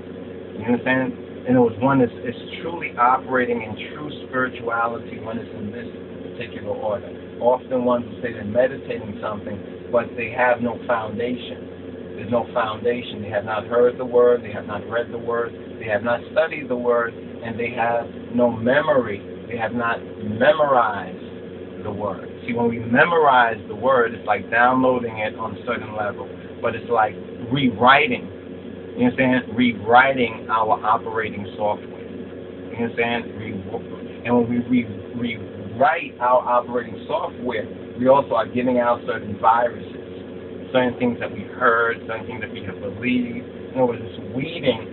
You understand? In other words, one is, is truly operating in true spirituality when it's in this particular order. Often ones will say they're meditating something, but they have no foundation. There's no foundation. They have not heard the word, they have not read the word, they have not studied the word, and they have no memory. They have not memorized the word. See, when we memorize the word, it's like downloading it on a certain level, but it's like rewriting. You understand? Rewriting our operating software. You understand? And when we re- rewrite our operating software, we also are getting out certain viruses, certain things that we heard, certain things that we have believed. In other words, it's weeding,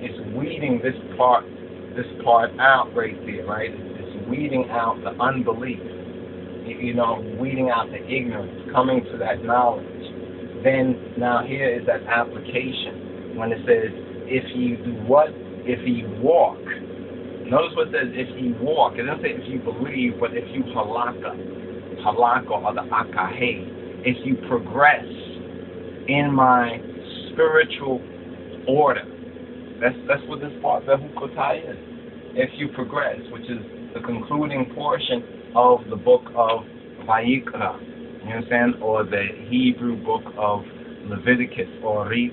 it's weeding this part, this part out right there, right? It's weeding out the unbelief. You know, weeding out the ignorance, coming to that knowledge then now here is that application when it says, if you do what? If you walk. Notice what it says, if you walk. It doesn't say if you believe, but if you halaka. Halaka or the akahe. If you progress in my spiritual order. That's that's what this part of Hukotai is. If you progress, which is the concluding portion of the book of Vayikra. You understand? Or the Hebrew book of Leviticus or Rit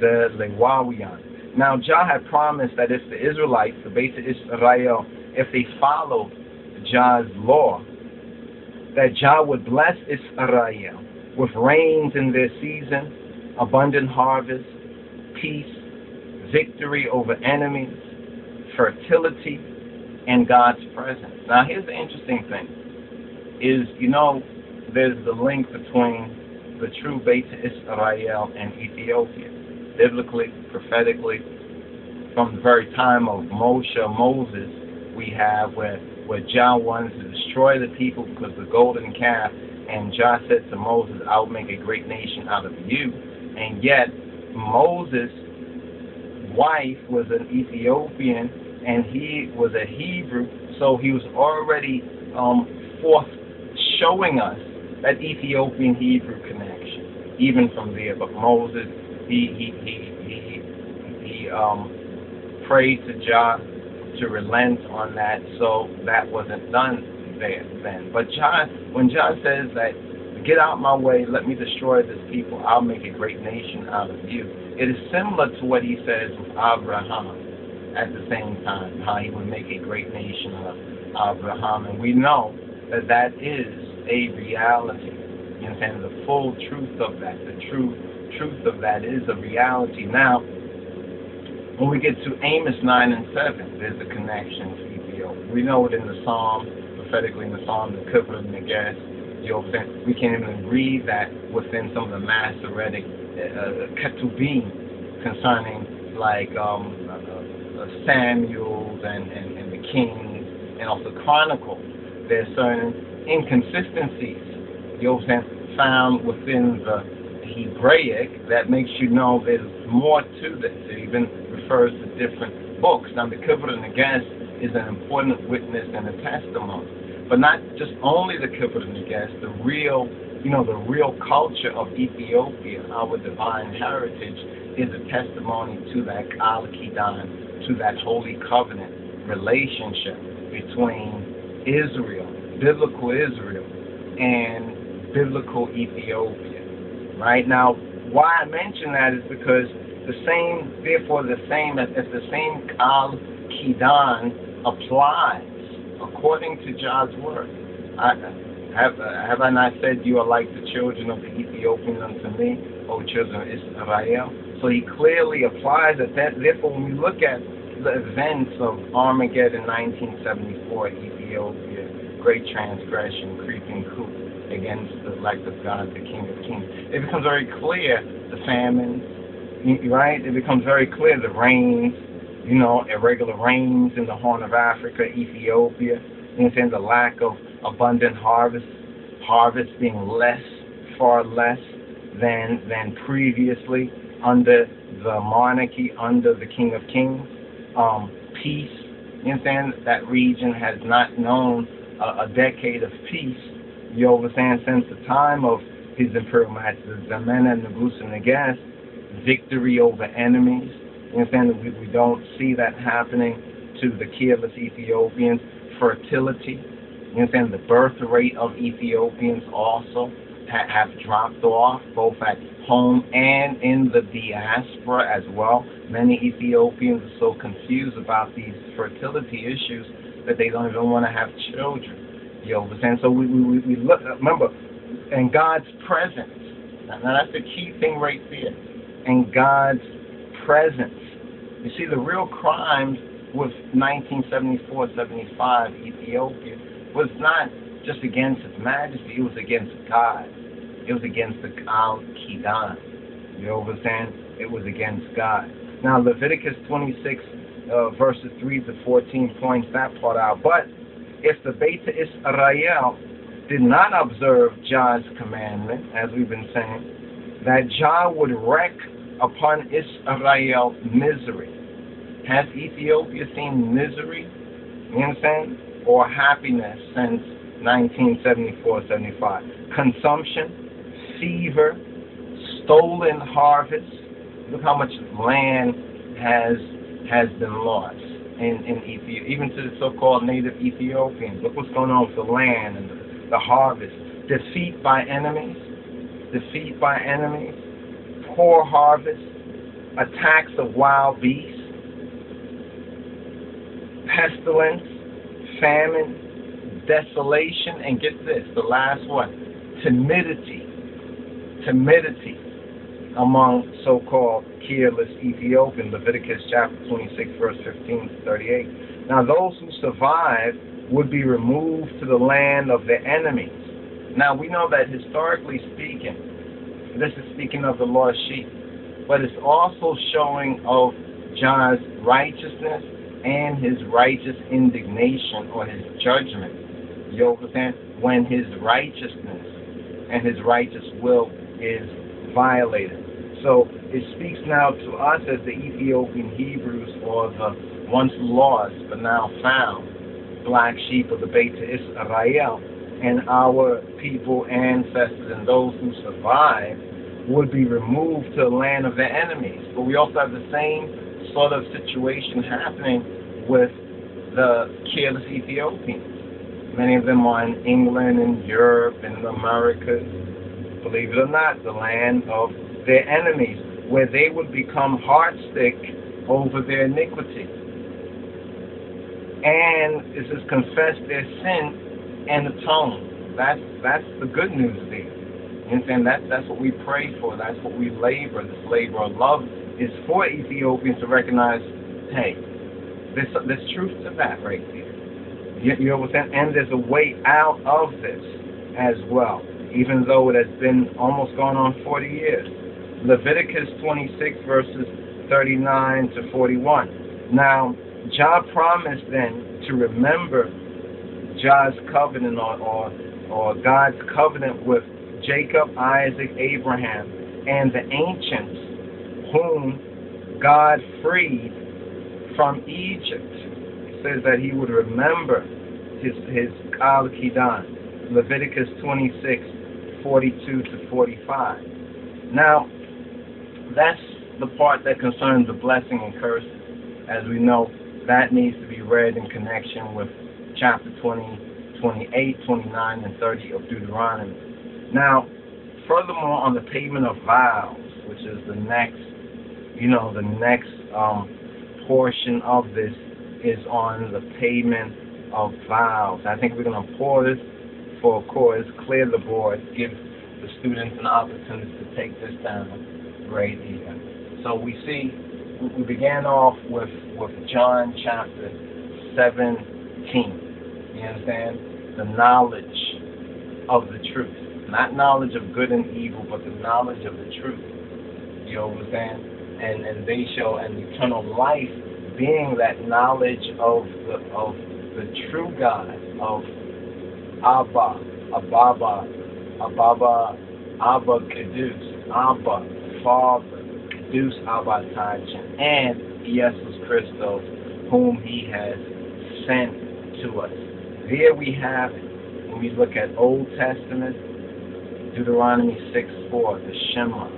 the Lewawian. Now, Jah had promised that if the Israelites, the base of Israel, if they followed Jah's law, that Jah would bless Israel with rains in their season, abundant harvest, peace, victory over enemies, fertility, and God's presence. Now, here's the interesting thing: is you know there's the link between the true Beit Israel and Ethiopia. Biblically, prophetically, from the very time of Moshe, Moses, we have where, where Jah wanted to destroy the people because the golden calf, and Jah said to Moses, I'll make a great nation out of you. And yet, Moses' wife was an Ethiopian, and he was a Hebrew, so he was already um, forth showing us that Ethiopian Hebrew connection, even from there. But Moses, he he he he, he um, prayed to Jah to relent on that, so that wasn't done there then. But Jah, when Jah says that, get out my way, let me destroy this people, I'll make a great nation out of you. It is similar to what he says with Abraham at the same time, how he would make a great nation of Abraham. And we know that that is a reality. You understand the full truth of that. The true truth of that is a reality. Now, when we get to Amos 9 and 7, there's a connection to Ethiopia. We know it in the Psalm, prophetically in the Psalm, the Kebra Nagast know, we can't even read that within some of the Masoretic uh, Ketubim concerning like um, uh, uh, Samuel and, and, and the Kings and also Chronicles. There's certain inconsistencies, you know, found within the Hebraic that makes you know there's more to this. Even refers to different books. Now, the Kebra Nagast is an important witness and a testimony. But not just only the Kebra Nagast the real, you know, the real culture of Ethiopia, our divine heritage, is a testimony to that Al Kidan, to that holy covenant relationship between Israel biblical Israel and biblical Ethiopia. Right now, why I mention that is because the same, therefore, the same as, the same Kal Kidan applies according to God's word. I, have, have I not said you are like the children of the Ethiopians unto me, O children of Israel? So he clearly applies it. That, therefore, when we look at the events of Armageddon 1974, Ethiopia, great transgression, creeping coup against the elect of God, the King of Kings, it becomes very clear the famine, right? It becomes very clear the rains, you know, irregular rains in the Horn of Africa, Ethiopia, you understand the lack of abundant harvest, harvest being less, far less than than previously under the monarchy, under the King of Kings. Um, peace, you understand? That region has not known a, a decade of peace, you understand, since the time of his imperial majesty, Zamena and Nebuchadnezzar, victory over enemies. You understand? We, we don't see that happening to the careless Ethiopians. Fertility. You understand? The birth rate of Ethiopians also ha- have dropped off, both at home and in the diaspora as well. Many Ethiopians are so confused about these fertility issues that they don't even want to have children. You understand? So we, we, we look, remember, in God's presence, now that's the key thing right there. In God's presence. You see, the real crimes with 1974-75 Ethiopia was not just against His Majesty, it was against God. It was against the Al Kidan. You know what I'm saying? It was against God. Now, Leviticus 26, uh, verses 3 to 14 points that part out. But if the Beta Israel did not observe Jah's commandment, as we've been saying, that Jah would wreak upon Israel misery. Has Ethiopia seen misery, you understand, or happiness since 1974-75? Consumption, fever, stolen harvest. Look how much land has has been lost in, in Ethiopia, even to the so-called native Ethiopians. Look what's going on with the land and the, the harvest. Defeat by enemies, defeat by enemies, poor harvest, attacks of wild beasts, pestilence, famine, desolation, and get this, the last one, timidity. Timidity among so-called careless Ethiopians, Leviticus chapter 26, verse 15 to 38. Now those who survive would be removed to the land of their enemies. Now we know that historically speaking, this is speaking of the lost sheep, but it's also showing of Jah's righteousness and his righteous indignation or his judgment. You understand? When his righteousness and his righteous will is violated. So it speaks now to us as the Ethiopian Hebrews or the once lost but now found black sheep of the Beta Israel and our people, ancestors, and those who survived would be removed to the land of their enemies. But we also have the same sort of situation happening with the careless Ethiopians. Many of them are in England and Europe and the Americas, believe it or not, the land of their enemies, where they would become heartsick over their iniquity. And this is confess their sin and atone. That's that's the good news there. You understand? That's that's what we pray for. That's what we labor. This labor of love is for Ethiopians to recognize, hey, there's there's truth to that right there. You, you understand? And there's a way out of this as well, even though it has been almost going on 40 years. Leviticus 26 verses 39 to 41. Now, Jah promised then to remember Jah's covenant or, or, or God's covenant with Jacob, Isaac, Abraham, and the ancients whom God freed from Egypt. It says that he would remember his, his Al Kidan, Leviticus 26, 42 to 45. Now, that's the part that concerns the blessing and curse. As we know, that needs to be read in connection with chapter 20, 28, 29, and 30 of Deuteronomy. Now, furthermore, on the payment of vows, which is the next, you know, the next um, portion of this is on the payment of vows. I think we're going to pause for a course, clear the board, give the students an opportunity to take this down right here. So we see, we began off with, with John chapter 17. You understand? The knowledge of the truth. Not knowledge of good and evil, but the knowledge of the truth. You know understand? And and they shall and eternal life being that knowledge of the of the true God of Abba, Ababa, Ababa, Abba Kedus, Abba, Father, Kedus Abba Tajin, and Jesus Christos, whom he has sent to us. There we have it. When we look at Old Testament, Deuteronomy 6 4, the Shema.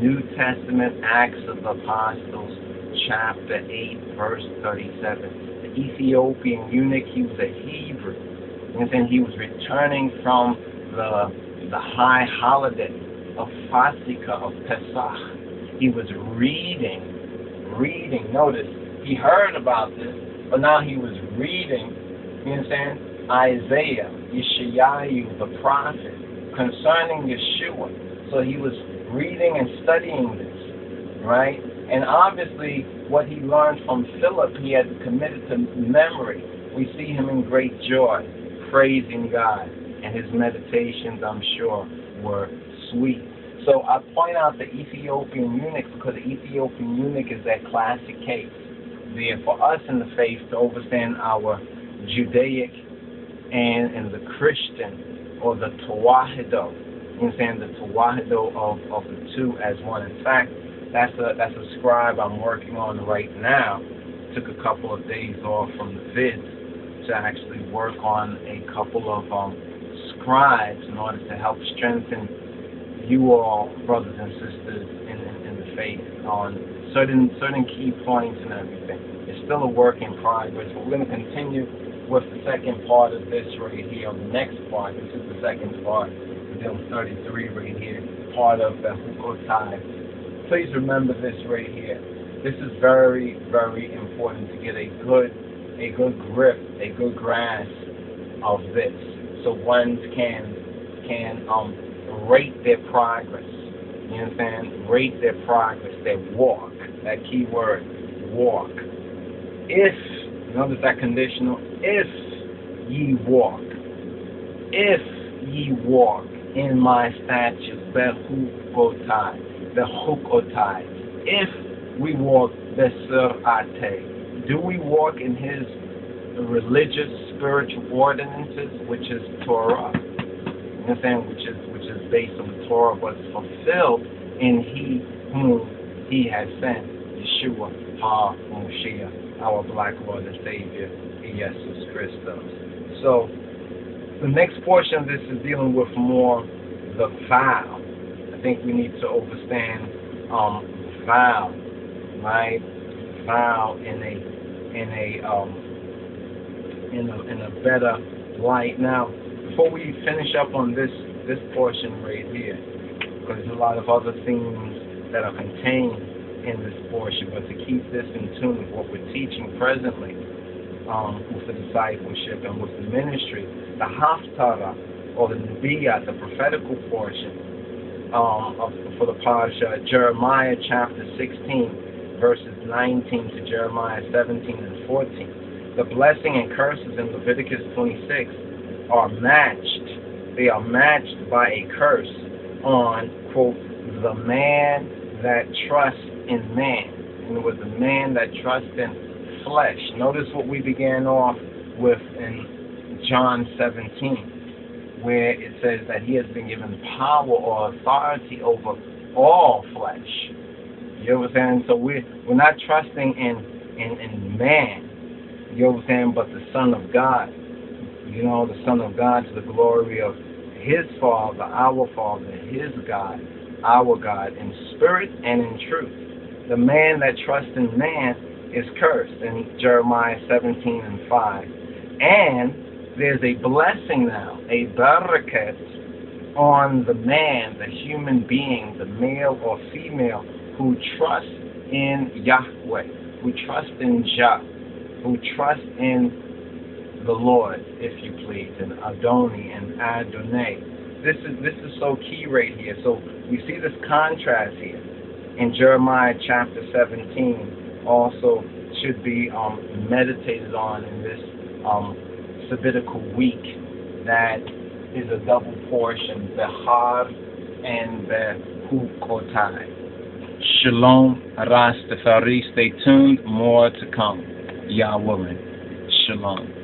New Testament, Acts of the Apostles, chapter 8, verse 37. The Ethiopian eunuch, he was a Hebrew. And then he was returning from the, the high holiday of Fasika, of Pesach. He was reading, reading. Notice, he heard about this, but now he was reading, you understand? Isaiah, Yeshayahu, the prophet, concerning Yeshua. So he was reading and studying this, right? And obviously, what he learned from Philip, he had committed to memory. We see him in great joy, praising God, and his meditations, I'm sure, were sweet. So I point out the Ethiopian eunuch because the Ethiopian eunuch is that classic case. There for us in the faith to understand our Judaic and, and the Christian or the Tawahido, you know saying, the Tawahido of, of the two as one. In fact, that's a that's a scribe I'm working on right now. Took a couple of days off from the vids to actually work on a couple of um, scribes in order to help strengthen you all, brothers and sisters, in, in, in the faith on certain certain key points and everything. It's still a work in progress, but we're going to continue with the second part of this right here, the next part. This is the second part, Bill 33 right here, part of Bechukotai. Please remember this right here. This is very, very important to get a good, a good grip, a good grasp of this, so one can can um, rate their progress. You understand? Rate their progress, their walk. That key word, walk. If notice that conditional, if ye walk, if ye walk in my statutes, behukotai, behukotai, if we walk besurate, do we walk in his religious, spiritual ordinances, which is Torah, you understand, which is which is based on the Torah, but fulfilled in He whom He has sent, Yeshua HaMashiach, our Black Lord and Savior, Jesus Christos. So the next portion of this is dealing with more the vow. I think we need to understand um, vow, right? Vow in a in a um, in a in a better light. Now, before we finish up on this this portion right here, because there's a lot of other themes that are contained in this portion, but to keep this in tune with what we're teaching presently um, with the discipleship and with the ministry, the Haftarah or the Nabiyah, the prophetical portion um, of, for the Pasha, Jeremiah chapter 16, verses 19 to Jeremiah 17 and 14. The blessing and curses in Leviticus 26 are matched. They are matched by a curse on, quote, the man that trusts in man. And it was the man that trusts in flesh. Notice what we began off with in John 17, where it says that he has been given power or authority over all flesh. You I'm saying? So we're, we're not trusting in, in, in man, you I'm saying, but the Son of God. You know, the Son of God to the glory of his Father, our Father, his God, our God, in spirit and in truth. The man that trusts in man is cursed in Jeremiah 17 and 5. And there's a blessing now, a barakat on the man, the human being, the male or female, who trusts in Yahweh, who trusts in Jah, who trusts in the Lord, if you please, and Adoni and Adonai. This is this is so key right here. So we see this contrast here in Jeremiah chapter 17 also should be um, meditated on in this um, Sabbatical week that is a double portion, Behar and Bechukotai. Shalom, Rastafari. Stay tuned. More to come. Yah willing. Shalom.